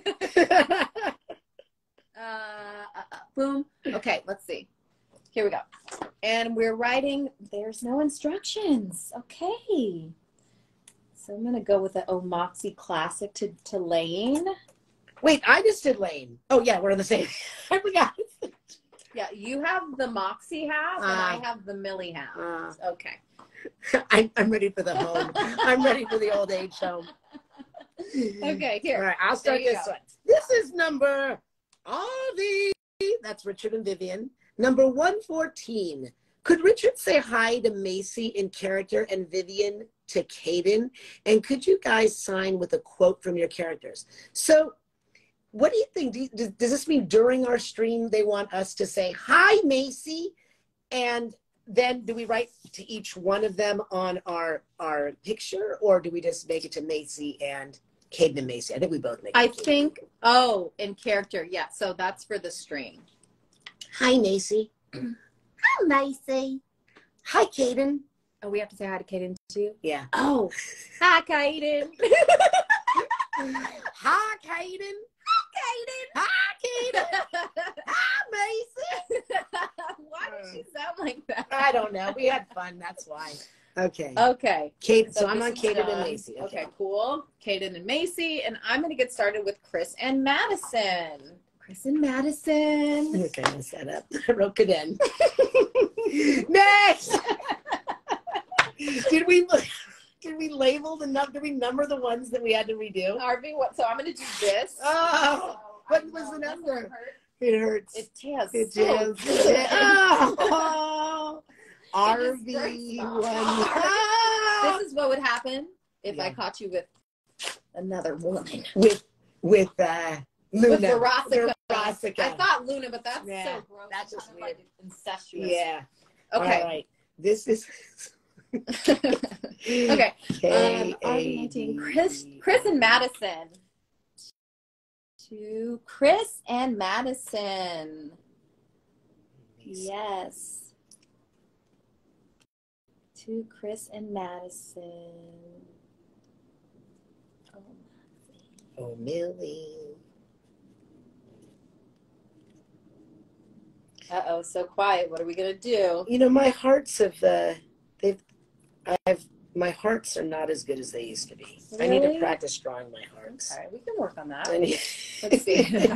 uh, uh, boom. Okay, let's see. Here we go. And we're writing, there's no instructions. Okay. So I'm going to go with the Omoxie Classic to, to Lane. Wait, I just did Lane. Oh yeah, we're on the same. I forgot. Yeah, you have the Moxie half, and I Ah. have the Millie half. Uh, Okay. I'm, I'm ready for the home. I'm ready for the old age home. Okay, here. right, I'll start this go. one. This is number RV. That's Richard and Vivian. Number 114. Could Richard say hi to Macy in character and Vivian to Caden? And could you guys sign with a quote from your characters? So, what do you think? Do you- does, does this mean during our stream they want us to say hi, Macy? And then do we write to each one of them on our our picture, or do we just make it to Macy and Caden and Macy? I think we both make. I Caden. think, oh, in character. Yeah, so that's for the stream. Hi, Macy. Hi, Macy. Hi, Caden. Oh, we have to say hi to Kaden too? Yeah. Oh, hi, Kaden. Hi, Caden. Hi, Caden. Hi, Macy. Why did she sound like that? I don't know. We had fun. That's why. Okay. Okay. Kate. So, I'm on is Caden and. Macy. Okay. cool. Kaden and Macy, and I'm gonna get started with Chris and Madison. Chris and Madison. Okay, I set up. I wrote Caden. Next. did we did we label the num? Did we number the ones that we had to redo? Harvey, what? So I'm gonna do this. Oh, what I was the number? hurt. It hurts. It does. It so good. Oh, It just oh. RV one. This is what would happen if I caught you with another woman. with with uh, Luna. With. Verosika. I thought Luna, but that's Yeah, so gross. that's just of like incestuous. Yeah. Okay. All right. This is okay. Um, A RV19. Chris, Chris and Madison. To Chris and Madison. Yes. To Chris and Madison. Oh, Oh, Millie. Uh oh, so quiet. What are we gonna do? You know, my hearts have uh, they've I've my hearts are not as good as they used to be. I need to practice drawing my hearts. Okay, we can work on that. I need- Let's see.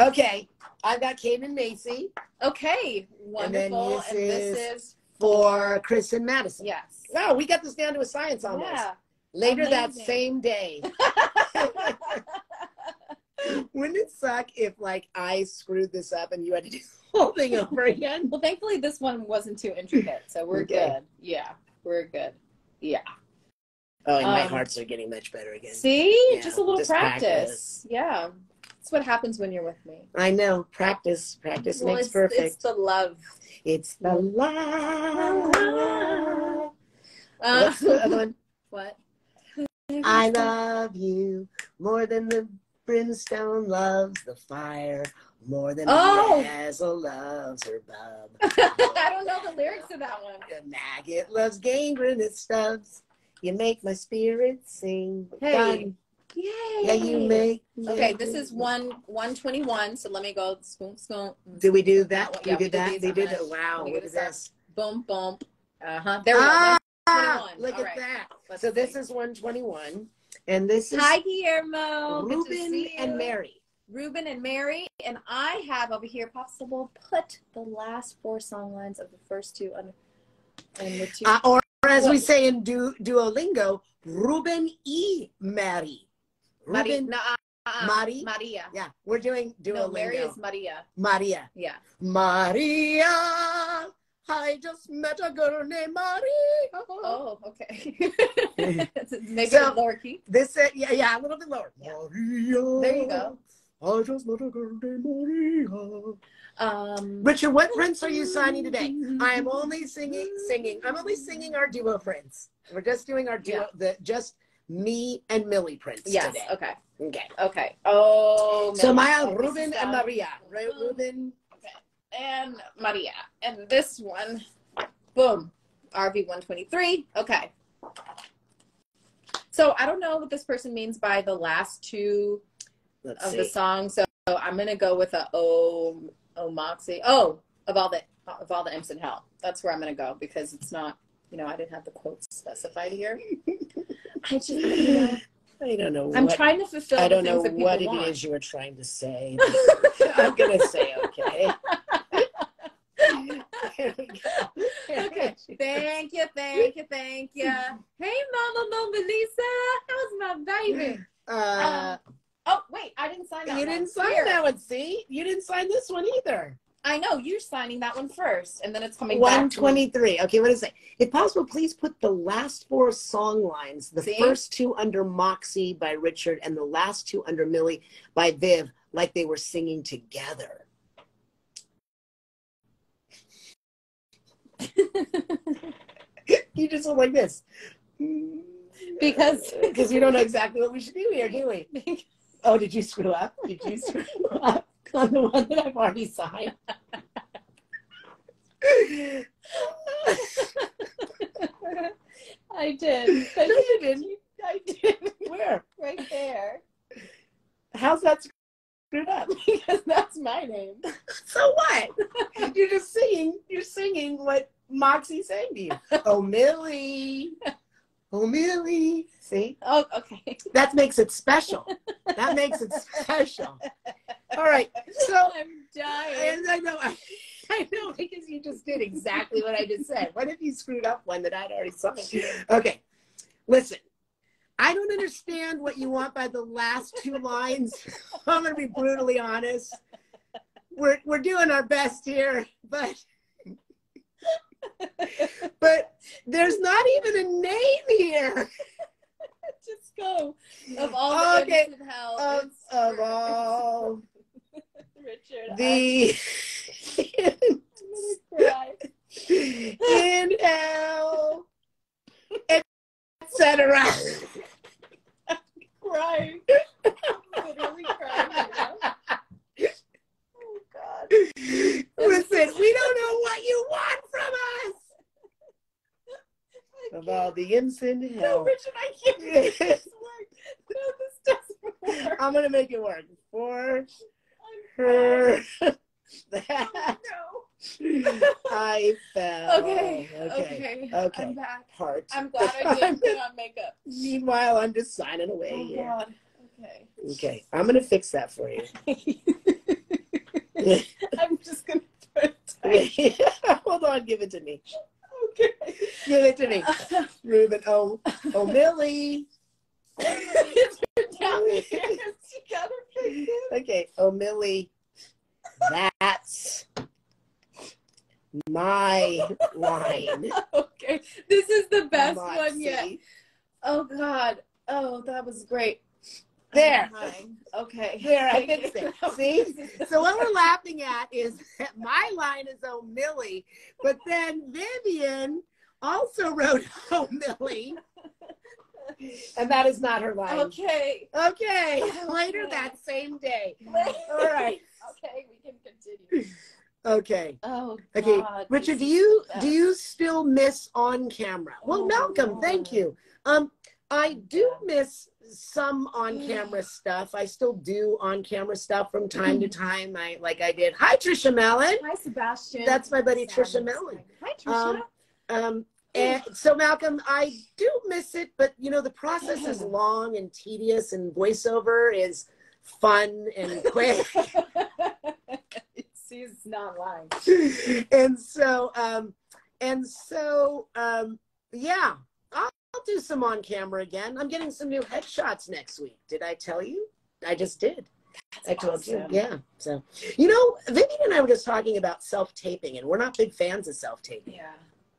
okay, I've got Kate and Macy okay, And then wonderful. this And this, is- is for Chris and Madison. yes. Wow, we got this down to a science almost. Yeah. Later that same day. Wouldn't it suck if like I screwed this up and you had to do the whole thing over again? well, thankfully this one wasn't too intricate, so we're Okay. good. Yeah, we're good. Yeah. Oh, and my Um, hearts are getting much better again. See, Yeah, just a little just practice. practice. Yeah, that's what happens when you're with me. I know. Practice. Practice Well, makes it's, perfect. It's the love. It's the love. Uh, What's the other one? what? I love you more than the brimstone loves the fire, more than Oh! the dazzle loves her bub. I don't know the lyrics to that one. The maggot loves gangrenous stubs. You make my spirit sing. Hey. Done. Yay! Yeah, you make. Okay, this is one one twenty one. So let me go. Spoon. Did we do that? one. we Yeah, did we did that. They did it. Wow. Look at this Boom, boom. Uh huh. There we go. Ah, 121. look All at right. that. Let's So this see. is 121, and this is Hi, Guillermo. Ruben and. Mary. Ruben and Mary, and I have over here possible put the last four song lines of the first two on, and the two. Uh, or as we say in du- Duolingo, Ruben e Mary. Mari- Ruben, uh, Mari? Maria. yeah, we're doing Duolingo. No, Mary is Maria. Maria. Yeah. Maria, I just met a girl named Maria. Oh, okay. Maybe So- a lower key. This, uh, yeah, yeah, a little bit lower. Yeah. Maria. There you go. I just met a girl named Maria. Um, Richard, what prince are you signing today? I am only singing, singing. I'm only singing our duo prince. We're just doing our duo, the just me and Millie prince yes. today. Okay. Okay. Okay. Oh. So Maya, Oh, Ruben, and. Um, Maria. Ru- mm. Ruben. and Maria. And this one, boom, RV 123. Okay. So I don't know what this person means by the last two Let's of see. the song. So I'm gonna go with a oh oh Moxie. Oh, of all the of all the imps in hell. That's where I'm gonna go because it's not. You know, I didn't have the quotes specified here. I just, you know, I don't know. I'm what, trying to fulfill. I don't the know that what it people is you were trying to say. I'm gonna say okay. Here we go. Okay. Thank you, thank you, thank you. Hey, Mama Mona Lisa, how's my baby? Uh, Oh, wait, I didn't sign that you one. didn't sign Here. that one. See, you didn't sign this one either. I know you're signing that one first, and then it's coming back. One twenty-three. Okay, what is it? If possible, please put the last four song lines, the See? first two under Moxie by Richard, and the last two under Millie by Viv, like they were singing together. You just went like this. Because- because we don't know exactly what we should do here, do we? Oh, did you screw up? Did you screw up on the one that I've already signed? I did. no, you didn't. I did. Where? Right there. How's that screwed up? Because that's my name. So what? You're just singing. You're singing what Moxie sang to you. Oh, Millie. Oh, Millie. See, Oh, okay. that makes it special. That makes it special. All right. So, I'm dying. and I know, I I know, because you just did exactly what I just said. What if you screwed up one that I'd already signed? Okay. Listen, I don't understand what you want by the last two lines. I'm going to be brutally honest. We're, we're doing our best here, but but there's not even a name here Just go. Of all the Okay. in hell, of, of all Richard. the I'm in hell, etc. crying. literally crying right Listen, we don't know what you want from us. Of all the imps in hell. No, Richard, I can't make this work. No, this doesn't work. I'm gonna make it work for her. that. Oh, no. I fell. Okay. Okay. Okay. okay. I'm back. Heart. I'm glad I didn't put on makeup. Meanwhile, I'm just signing away. Oh. God. Okay. Okay. I'm gonna fix that for you. I'm just gonna put it Hold on, give it to me. Okay. Give it to me. Ruben. Oh, oh, Millie. It's down here. She got her face in. Okay. Oh, Millie. That's my line. Okay. This is the best Moxie. one yet. Oh God. Oh, that was great. There. I'm. Okay. There, I fixed it. See? So what we're laughing at is that my line is oh Millie, but then Vivian also wrote oh Millie, and that is not her line. Okay. Okay, later that same day. All right. Okay, we can continue. Okay. Oh God. Okay, Richard, do you do you still miss on camera? Well, Oh, Malcolm, thank you. Um, I do miss some on camera stuff. I still do on camera stuff from time to time. I like I did. Hi, Trisha Mellon. Hi, Sebastian. That's my buddy Trisha. Mellon. Hi, Trisha. Um, Um, and so Malcolm, I do miss it, but you know the process is long and tedious, and voiceover is fun and quick. She's not lying. and so um and so um yeah I'll, do some on camera again. I'm getting some new headshots next week. Did i tell you? I just did. I told you. yeah so you know vivian and i were just talking about self-taping and we're not big fans of self-taping. Yeah.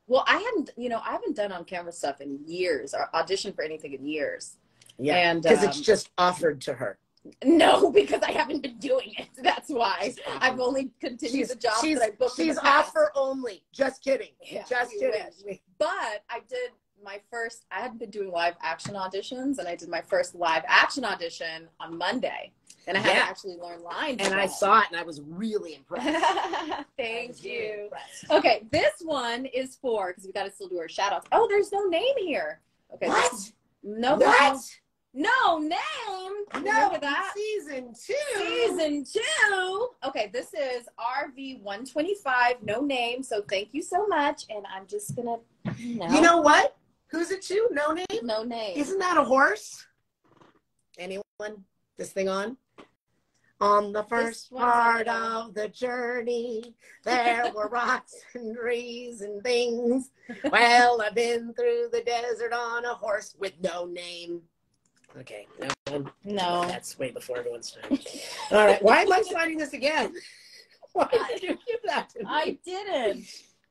Well, I hadn't, you know, I haven't done on camera stuff in years or auditioned for anything in years. yeah And because um, it's just offered to her. No, because I haven't been doing it. That's why. I've only continued she's, the job she's, that I booked. she's offer only. Just kidding. Yeah, just kidding. But I did my first. I hadn't been doing live action auditions, and I did my first live action audition on Monday, and I had to actually learn lines. and i saw it and i was really impressed Thank really you. impressed. Okay, this one is for because we got to still do our shout outs. Oh, there's no name here. Okay. what No, what no, name. no that? season two Season two. Okay, this is RV 125, no name. So thank you so much. And I'm just gonna, you know, You know what? Who's it to? No name? no name. Isn't that a horse? Anyone? This thing on? On the first part of the journey, there were rocks and trees and things. Well, I've been through the desert on a horse with no name. Okay, no one. no. That's way before everyone's time. All right, why am I signing this again? Why did you give that to me? I didn't.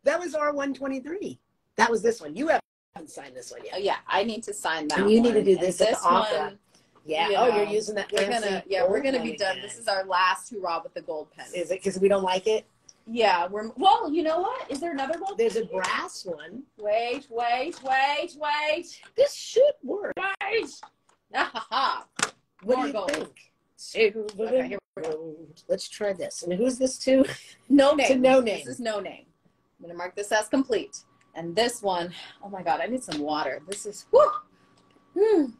That was R123. That was this one. You haven't signed this one yet. yeah, I need to sign that. And you need to do this at the this opera. one, Yeah. Yeah. Oh, you're using that we're gonna, yeah, we're gonna be done. again. This is our last hurrah with the gold pen. Is it because we don't like it? Yeah, we're. Well, you know what? Is there another gold? There's a brass one. Wait, wait, wait, wait, This should work. wait. Ah, ha, ha. What More do you gold. think? Okay, here we Gold. Let's try this. And who's this to? No name. To no name. This is no name. I'm gonna mark this as complete. And this one, oh my god, I need some water. This is whoo. Mm.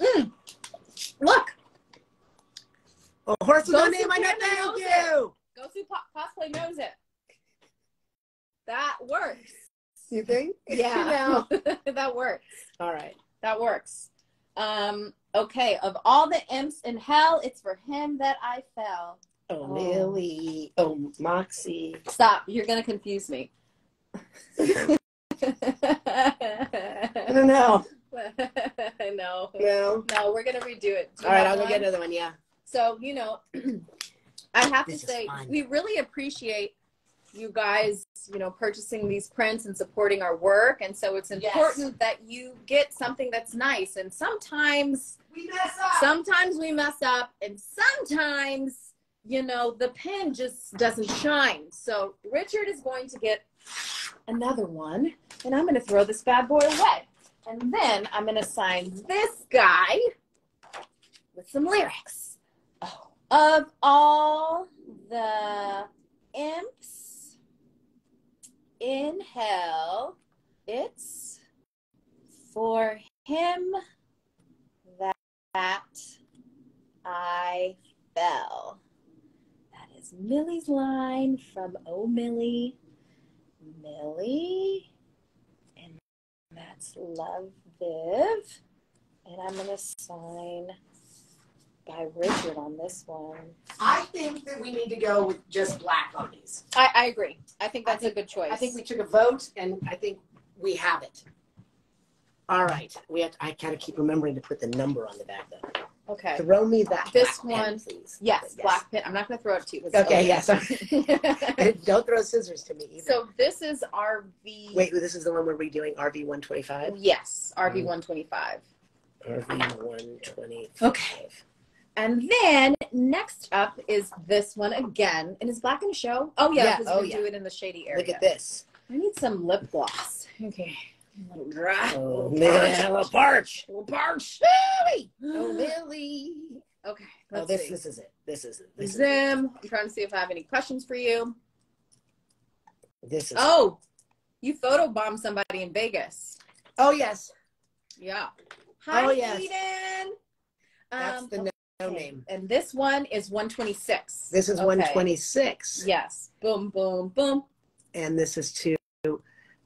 Mm. Look, Oh, horse with Go no name. I know. Thank knows you. go see po- cosplay knows it. That works. You think? Yeah, that works. All right. That works. Um, okay, of all the imps in hell, it's for him that I fell. Oh, Oh. Millie. Oh, Moxie. Stop, you're gonna confuse me. I don't know. no. No. No, we're gonna redo it. All right, I'll go one? get another one. Yeah. So, you know, I have This to say, fun. we really appreciate you guys, you know, purchasing these prints and supporting our work. And so it's Yes. important that you get something that's nice. And sometimes, We mess up. sometimes we mess up, and sometimes, you know, the pen just doesn't shine. So Richard is going to get another one, and I'm to throw this bad boy away. And then I'm to sign this guy with some lyrics. Oh. Of all the imps in hell, it's for him that, that I fell. That is Millie's line from Oh Millie. Millie. And that's Love Viv. And I'm going to sign by Richard on this one. I think that we need to go with just black on these. I, I agree. I think I that's think- a good choice. I think we took a vote, and I think we have it. All right, we have. To, I kind of keep remembering to put the number on the back though. Okay. Throw me that. This pen, one- please. Yes, black pin. I'm not going to throw it to you. Okay, yes. Don't throw scissors to me either. so this is RV. wait, this is the one we're redoing. RV one twenty five. Yes, Mm-hmm. RV 125. RV one twenty. Okay. And then next up is this one again. And is black in the show? Oh yeah, Yeah, because oh, we yeah. do it in the shady area. Look at this. I need some lip gloss. Okay. Little dry. Oh man, a little parch. A little parch. Millie. Oh Millie. Okay. Oh, this see. this is it. This is it. This is it. Zim. I'm trying to see if I have any questions for you. This is. Oh, you photobombed somebody in Vegas. Oh yes. Yeah. Hi, Oh, yes. Eden. That's Um, the no, no name. And this one is 126. This is Okay. 126. Yes. Boom, boom, boom. And this is to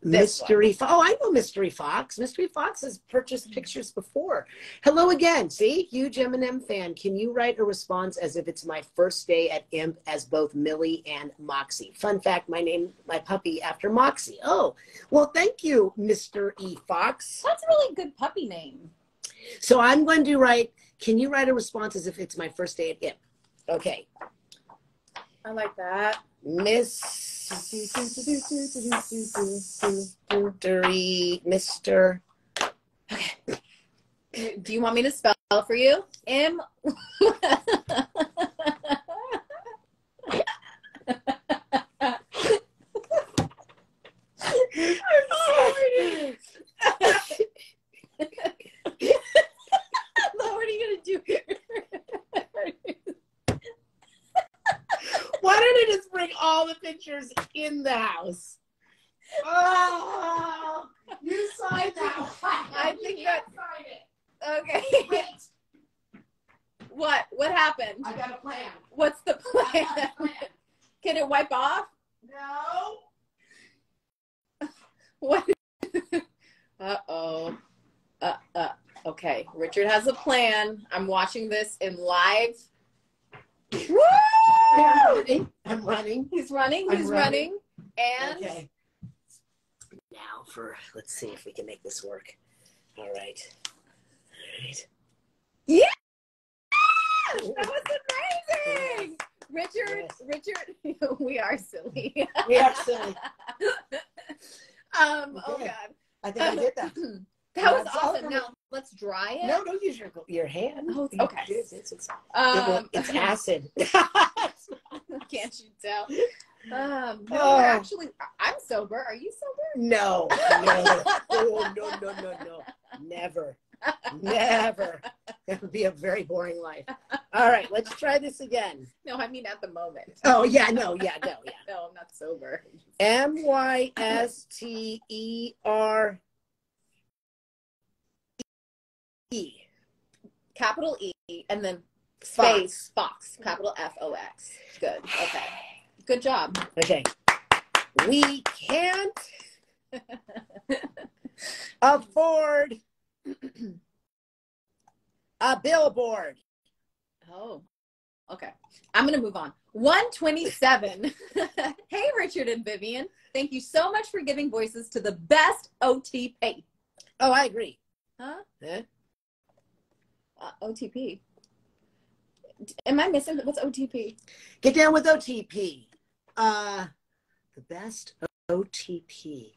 This Mystery Fox. Oh, I know Mystery Fox. Mystery Fox has purchased hmm. pictures before. Hello again. See, huge M&M fan. Can you write a response as if it's my first day at IMP as both Millie and Moxie? Fun fact: my name, my puppy, after Moxie. Oh, well, thank you, Mr. E Fox. That's a really good puppy name. So I'm going to write. Can you write a response as if it's my first day at IMP? Okay, I like that. Miss. Mr. Okay. Do you want me to spell for you? M. what are you gonna do here? Why don't I just bring all the pictures in the house? Oh, you signed that one. I think You that-. Okay. Wait, What? What happened? I got a plan. What's the I got plan? a plan. Can it wipe off? No. What? uh oh. Uh uh. Okay. Richard has a plan. I'm watching this in live. I'm Woo! running. I'm running. He's running. I'm He's running. running. And Okay. Now for let's see if we can make this work. All right. All right. Yeah. that was amazing. Richard, Richard, we are silly. We are silly. Um, oh god. I think I did that. That was That's awesome. Now let's dry it. No, don't use your your hand. Oh, okay. It's, it's, it's, Um, it's acid. can't you tell? Um, no, Oh. actually, I'm sober. Are you sober? no, no, oh, no, no, no, no, never, never. That would be a very boring life. All right, let's try this again. No, I mean at the moment. Oh yeah, no, yeah, no, yeah. No, I'm not sober. M Y S T E R E. Capital E and then space Fox. Capital F O X. Good. Okay. Good job. Okay. We can't afford a billboard. Oh, okay. I'm going to move on. 127. hey, Richard and Vivian. Thank you so much for giving voices to the best OTP. Oh, I agree. Huh? Huh? Uh, OTP. Am I missing? What's OTP? Get down with OTP. Uh, the best OTP.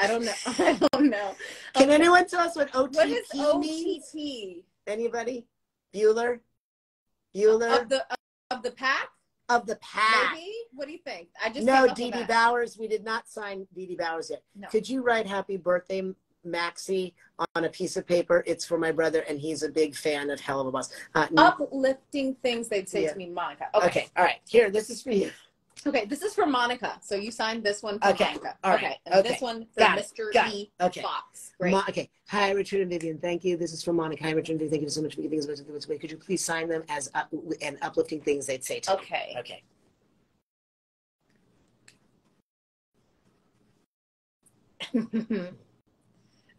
I don't know. I don't know. Can anyone tell us what OTP What is means? Anybody? Bueller? Bueller Of the of the pack? of the pack. Maybe. What do you think? I just No, Dee Dee. Bowers. We did not sign Dee Dee Bowers yet. No. Could you write "Happy Birthday, Maxie" on a piece of paper? It's for my brother, and he's a big fan of Helluva Boss. Uh, Uplifting things they'd say Yeah. to me, Monica. Okay. okay. all right. Here, this is for you. Okay, this is for Monica. So you signed this one for Okay, Monica. all right, Okay, and okay. this one for Got it, Mr. got E. Okay. Fox. Great. Mo- okay. Hi, Richard and Vivian. Thank you. This is for Monica. Hi, Richard and Vivian. Thank you so much for giving us much away. Could you please sign them as up, and uplifting things they'd say to me? okay. Okay.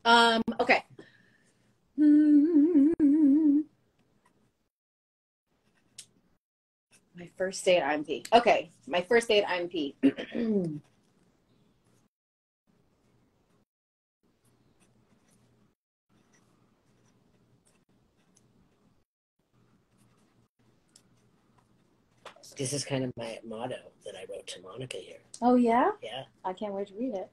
um, okay. My first day at IMP. Okay, my first day at IMP. This is kind of my motto that I wrote to Monica here. oh yeah, Yeah. I can't wait to read it.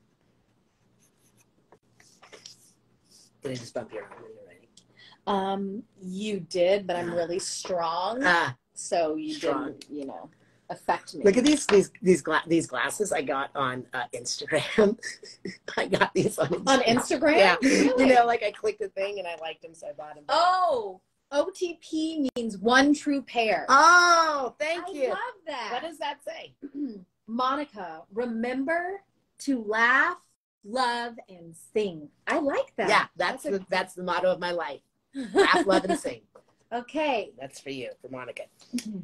Did I just bump your arm when you're writing? Um, you did, but I'm really strong, Ah, so you Strong. didn't, you know, affect me. look at these these these gla- these glasses I got on uh, Instagram. I got these on Instagram. on Instagram. Yeah. Really? You know, like I clicked the thing and I liked them, so I bought them. Oh, OTP means one true pair. Oh, thank I you. I love that. What does that say? Monica, remember to laugh, love, and sing. I like that. Yeah, that's a- the that's the motto of my life. Laugh, love, and sing. okay. That's for you, for Monica.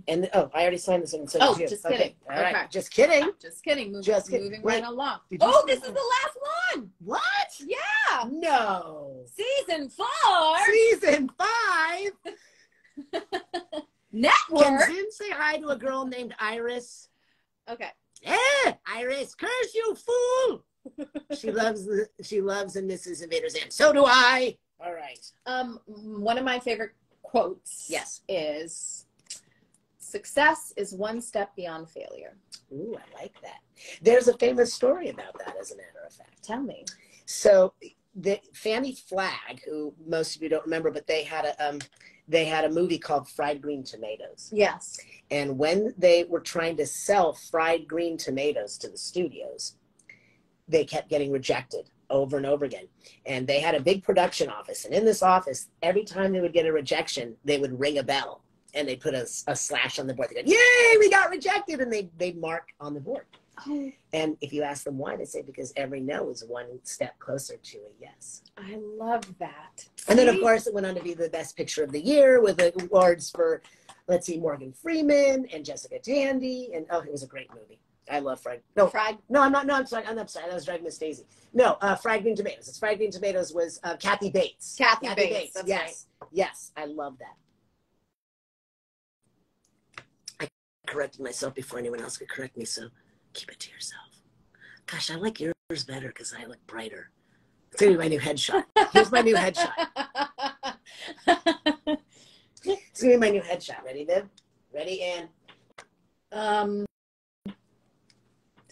And oh, I already signed this one. So Oh, just Okay. kidding. All right, Okay. just kidding. Just kidding. Move, Just kidding. moving Wait, right along. Oh, this is the last one. What? Yeah. No. Season four. Season five. Network. Can. Zim say hi to a girl named Iris? Okay. Eh, Iris, curse you, fool! She loves the she loves and misses Invader Zim. So do I. All right. Um, one of my favorite quotes. Yes. Is success is one step beyond failure. Ooh, I like that. There's a famous story about that, as a matter of fact. Tell me. So the Fanny Flagg, who most of you don't remember, but they had a um, they had a movie called Fried Green Tomatoes. Yes. And when they were trying to sell fried green tomatoes to the studios, they kept getting rejected over and over again. And they had a big production office. And in this office, every time they would get a rejection, they would ring a bell and they put a, a slash on the board. They go, Yay, we got rejected. And they, they'd mark on the board. Oh, And if you ask them why, they say because every no is one step closer to a yes. I love that. And then, of course, it went on to be the best picture of the year with awards for, let's see, Morgan Freeman and Jessica Tandy. And oh, it was a great movie. I love Fried. No, fried. no, I'm not. No, I'm sorry. I'm not sorry. I was driving Miss Daisy. No, uh, Fried Green Tomatoes. It's Fried Green Tomatoes was uh, Kathy Bates. Kathy Bates, that's yes, yes, I love that. I corrected myself before anyone else could correct me, so keep it to yourself. Gosh, I like yours better because I look brighter. It's gonna be my new headshot. Here's my new headshot. It's gonna be my new headshot. Ready, Viv? Ready, and um.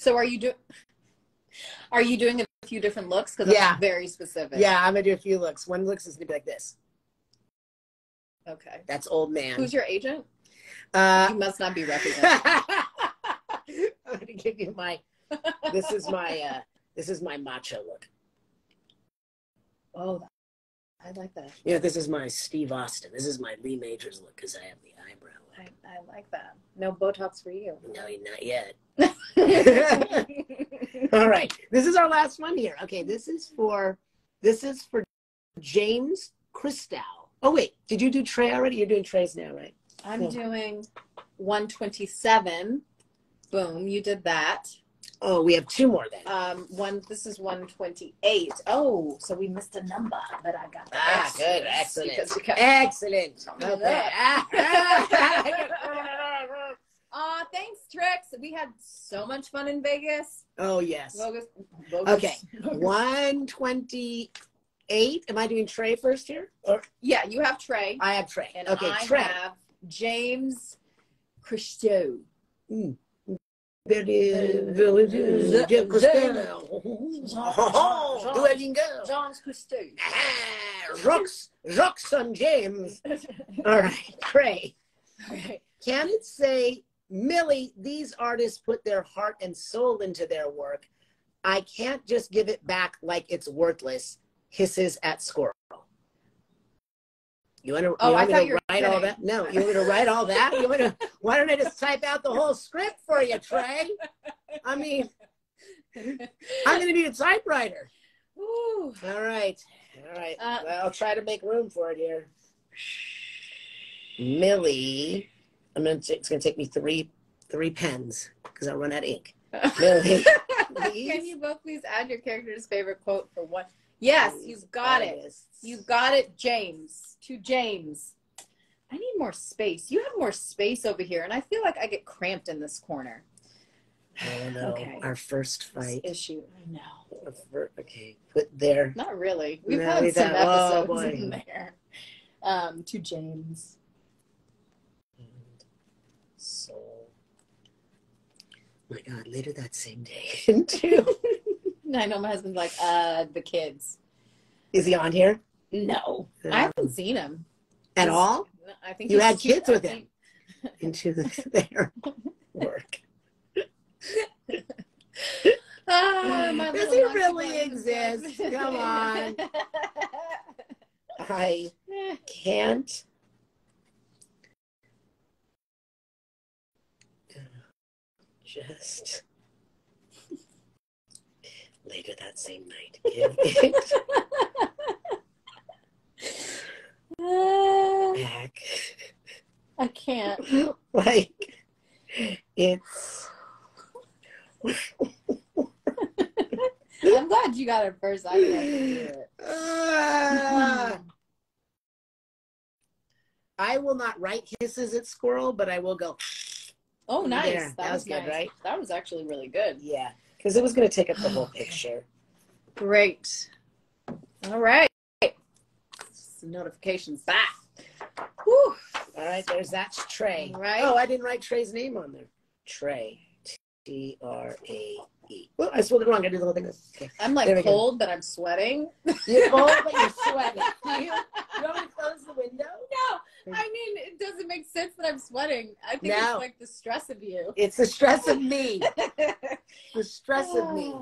So are you doing? Are you doing a few different looks? Because Yeah. that's very specific. yeah, I'm gonna do a few looks. One looks is gonna be like this. Okay. That's old man. Who's your agent? Uh, you must not be represented. I'm gonna give you my. This is my. Uh, this is my macho look. oh, I like that. Yeah, this is my Steve Austin. This is my Lee Majors look because I have the eyebrow. I, I like that. No Botox for you. No, not yet. All right, this is our last one here. Okay, this is for. This is for James Christow. Oh wait, did you do Trey already? You're doing Trey's now, right? I'm Cool. doing 127. Boom, you did that. Oh, we have two more then. Um, one. This is 128. Oh, so we missed a number, but I got the Ah, good, excellent, because we kept- excellent. Okay. Aw, thanks, Trix. We had so much fun in Vegas. oh yes. Bogus. Bogus. Okay. One twenty-eight. Am I doing Trey first here? Or Yeah, you have Trey, I have Trey. and okay, I Trey. have James Christo. Duolingo. John's Christo. Ah, Rocks, rocks on James. All right, Trey. Can it say, Millie, these artists put their heart and soul into their work. I can't just give it back like it's worthless. Hisses at squirrel. You want to? Oh, you I thought you were write all that? No, you want me to write all that? You want to? Why don't I just type out the whole script for you, Trey? I mean, I'm going to need a typewriter. Ooh. All right, all right. Uh, well, I'll try to make room for it here. Millie, I'm gonna. It's going to take me three three pens because I'll run out of ink. Millie. Can you both please add your character's favorite quote for one? Yes, you've got it. artists. You got it, James. To James. I need more space. You have more space over here, and I feel like I get cramped in this corner. Oh no, Okay. our first This fight. issue. I know. Okay, put there. Not really. We've No, had some oh, episodes boy. in there. Um, to James. and soul. My God, later that same day. I know my husband's like, uh, the kids. Is he on here No, Um, I haven't seen him. at all? I think You had kids with him. Into their work. My Does he really exist? Come on. I can't. Just later that same night. Give it back. I can't. like it's I'm glad you got it first. I it. Ah. I will not write hisses at squirrel, but I will go, Oh, nice. Yeah, that was good, nice. right? That was actually really good. yeah, because it was going to take up the whole oh, Okay. picture. Great. All right. Some notifications back. Whew. All right, there's that's Trey. Right. Oh, I didn't write Trey's name on there. Trey. T R A E. Well, I spelled it wrong. I did the whole thing. Okay. I'm like go. cold, but I'm sweating. You're cold, but you're sweating. Do You, you want me to close the window? No, I mean it doesn't make sense that I'm sweating. I think No. it's like the stress of you. It's the stress of me. The stress of me.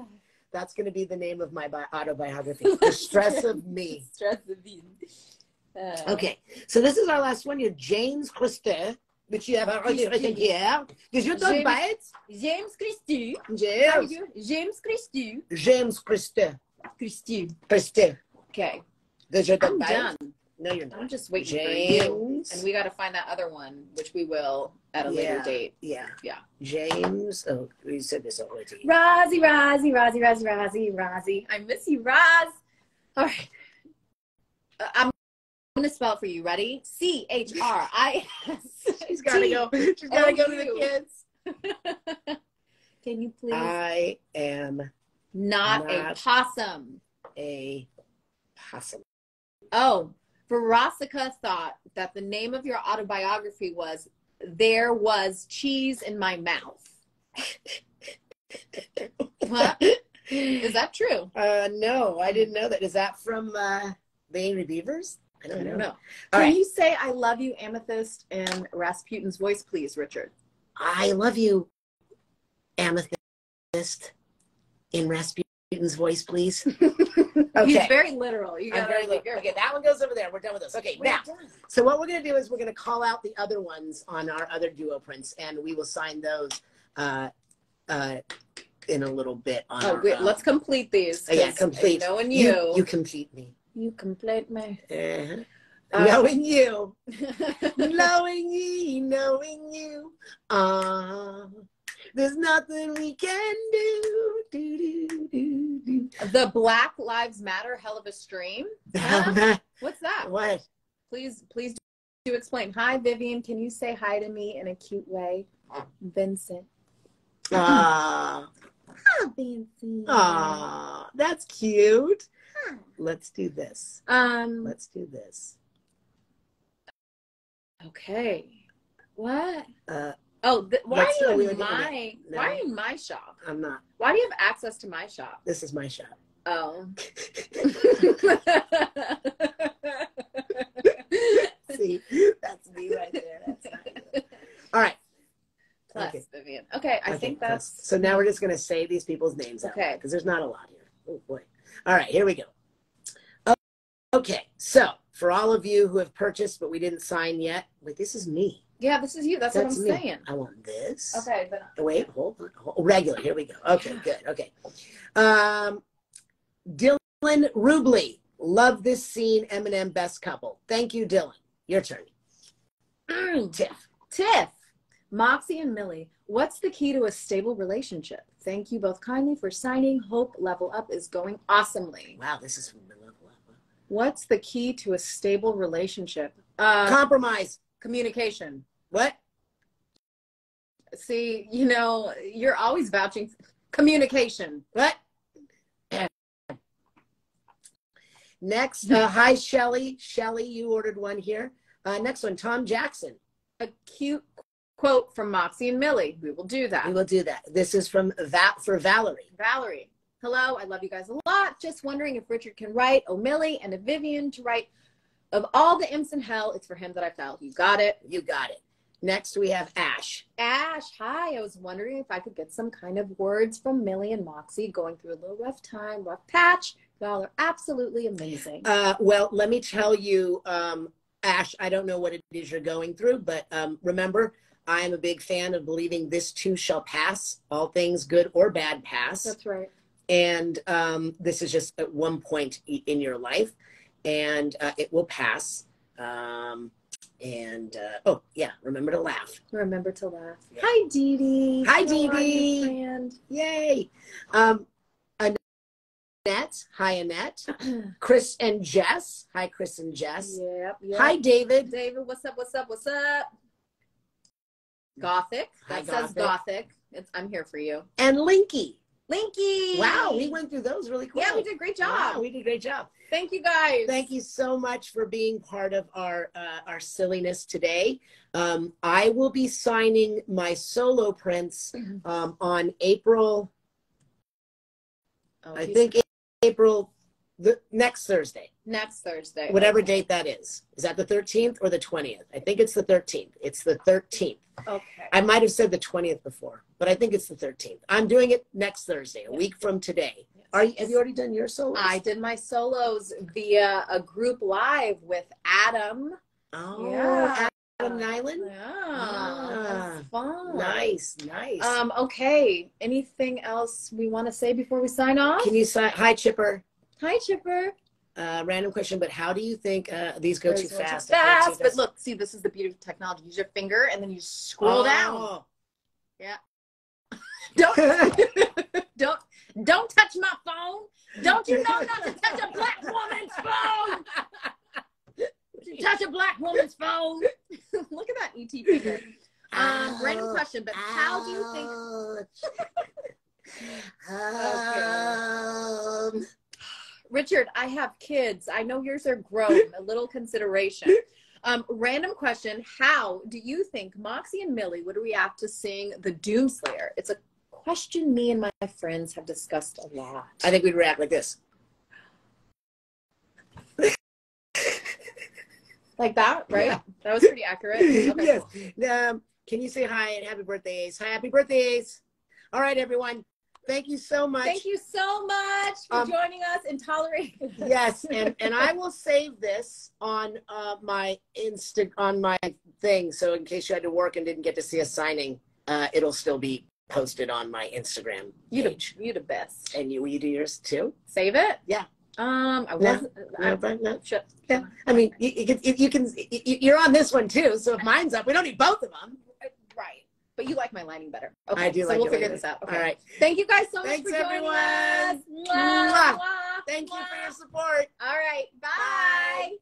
That's going to be the name of my bi- autobiography. The stress of me. Stress of me. Uh, Okay, so this is our last one. You're James Christie, which you have already written here. Did you talk about it? James Christie. James. James Christie. James Christie. Christie. Christie. Okay, Did you talk about it? No, you're not. I'm just waiting for you. James. And we got to find that other one, which we will at a later date. yeah. Yeah. James. Oh, we said this already. Rozzy, Rozzy, Rozzy, Rozzy, Rozzy, Rozzy. I miss you, Roz. All right. Uh, I'm going to spell for you. Ready? C H R I S. She's got to go. She's got to go to the kids. Can you please? I am not, a possum. a possum. Oh, Verosika thought that the name of your autobiography was There Was Cheese in My Mouth. What? Is that true? Uh, no, I didn't know that. Is that from uh, the Angry Beavers? I I don't know. don't know. All Can right. you say I love you, Amethyst, in Razputin's voice, please, Richard? I love you, Amethyst, in Razputin's voice, please. He's very literal. You got very to look. Okay, that one goes over there. We're done with this. Okay, now, so what we're going to do is we're going to call out the other ones on our other duo prints, and we will sign those uh, uh, in a little bit. On Oh, our, good. uh, Let's complete these. yeah, 'cause complete. Knowing you. you. You complete me. You complete me. Uh-huh. Uh, knowing you. knowing you, knowing you. Uh, there's nothing we can do. do, do, do, do. the Black Lives Matter hell of a stream. Huh? What's that? what? Please, please do explain. Hi, Vivian. Can you say hi to me in a cute way? Vincent. Ah, Hi, Vincent. ah, that's cute. Let's do this. Um. Let's do this. Okay. What? Uh, Oh, th- why Let's are you in my? No. Why are you in my shop? I'm not. Why do you have access to my shop? This is my shop. Oh. See, that's me right there. That's not. All right. Plus, Okay. Vivian. Okay, I Okay, think that's- that's so. Now we're just going to say these people's names. Okay. Because there's not a lot here. Oh boy. All right. Here we go. Okay. So for all of you who have purchased but we didn't sign yet, wait, this is me. Yeah, this is you. That's, That's what I'm me. saying. I want this. Okay, but Wait, hold on. Hold, regular. Here we go. Okay, good. Okay. Um, Dylan Rubley. Love this scene. M&M best couple. Thank you, Dylan. Your turn. Mm, Tiff. Tiff, Moxie and Millie, what's the key to a stable relationship? Thank you both kindly for signing. Hope Level Up is going awesomely. Wow, this is from the level up. What's the key to a stable relationship? Uh, Compromise. communication. What? See, you know, you're always vouching. Communication. What? Next, uh, hi, Shelly. Shelly, you ordered one here. Uh, next one, Tom Jackson. A cute quote from Moxie and Millie. We will do that. We will do that. This is from that for Valerie. Valerie. Hello, I love you guys a lot. Just wondering if Richard can write, oh Millie, and a Vivian to write of all the imps in hell, it's for him that I fell. You got it. You got it. Next, we have Ash. Ash, hi. I was wondering if I could get some kind of words from Millie and Moxie going through a little rough time, rough patch. Y'all are absolutely amazing. Uh, well, let me tell you, um, Ash, I don't know what it is you're going through, but um, remember, I am a big fan of believing this too shall pass. All things good or bad pass. That's right. and um, this is just at one point in your life, and uh, it will pass. Um, and uh, oh yeah, remember to laugh. Remember to laugh. Yeah. Hi, Dee Dee. Hi, Dee Dee. Yay! Um, Annette, hi Annette. Chris and Jess, hi Chris and Jess. Yep, yep. Hi David. David, what's up? What's up? What's up? Gothic. Hi, That says Gothic. Gothic. It's, I'm here for you. and Linky. Linky. Wow, we went through those really quick. Yeah, we did a great job. Wow, we did a great job. Thank you guys. Thank you so much for being part of our uh, our silliness today. Um, I will be signing my solo prints um, on April. Oh, I think April the next Thursday, next Thursday. whatever Okay. date that is. Is that the 13th or the 20th? I think it's the 13th. It's the 13th. Okay. I might have said the 20th before, but I think it's the 13th. I'm doing it next Thursday, a week from today. Are you, have you already done your solos? I did my solos via a group live with Adam. Oh, Yeah. Adam Nyland. Yeah, Ah, that's fun. Nice, nice. Um, okay. Anything else we want to say before we sign off? Can you sign? Hi, Chipper. Hi, Chipper. Uh, random question, but how do you think uh, these go too Those ones are fast? Fast, but look, see, this is the beauty of technology. Use your finger and then you scroll down. Yeah. Don't, don't, don't touch my phone. Don't you know not to touch a black woman's phone? touch a black woman's phone. Look at that ET figure. Um, random question, but how do you think, Ouch. Um, Richard? I have kids. I know yours are grown. A little consideration. Um, random question: How do you think Moxie and Millie would react to seeing the Doomslayer? It's a question me and my friends have discussed a lot. I think we'd react like this. Like that, right? Yeah. That was pretty accurate. Okay, yes. cool. Um, can you say hi and happy birthdays? Hi, happy birthday, Ace. All right, everyone. Thank you so much. Thank you so much for Um, joining us and tolerating. yes, and and I will save this on uh, my insta on my thing. So in case you had to work and didn't get to see a signing, uh, it'll still be posted on my Instagram You the, page. you the best. And you will you do yours too? Save it. Yeah. Um, I No. wasn't. No, but no. Sure. Yeah. I mean, you, you can you, you can you, you're on this one too. So if mine's up, we don't need both of them. But you like my lining better. Okay. I do so like we'll figure this out. Okay. All right. Thank you guys so much Thanks, for joining everyone. us. Mwah. Mwah. Thank you for your support. All right. Bye. Bye.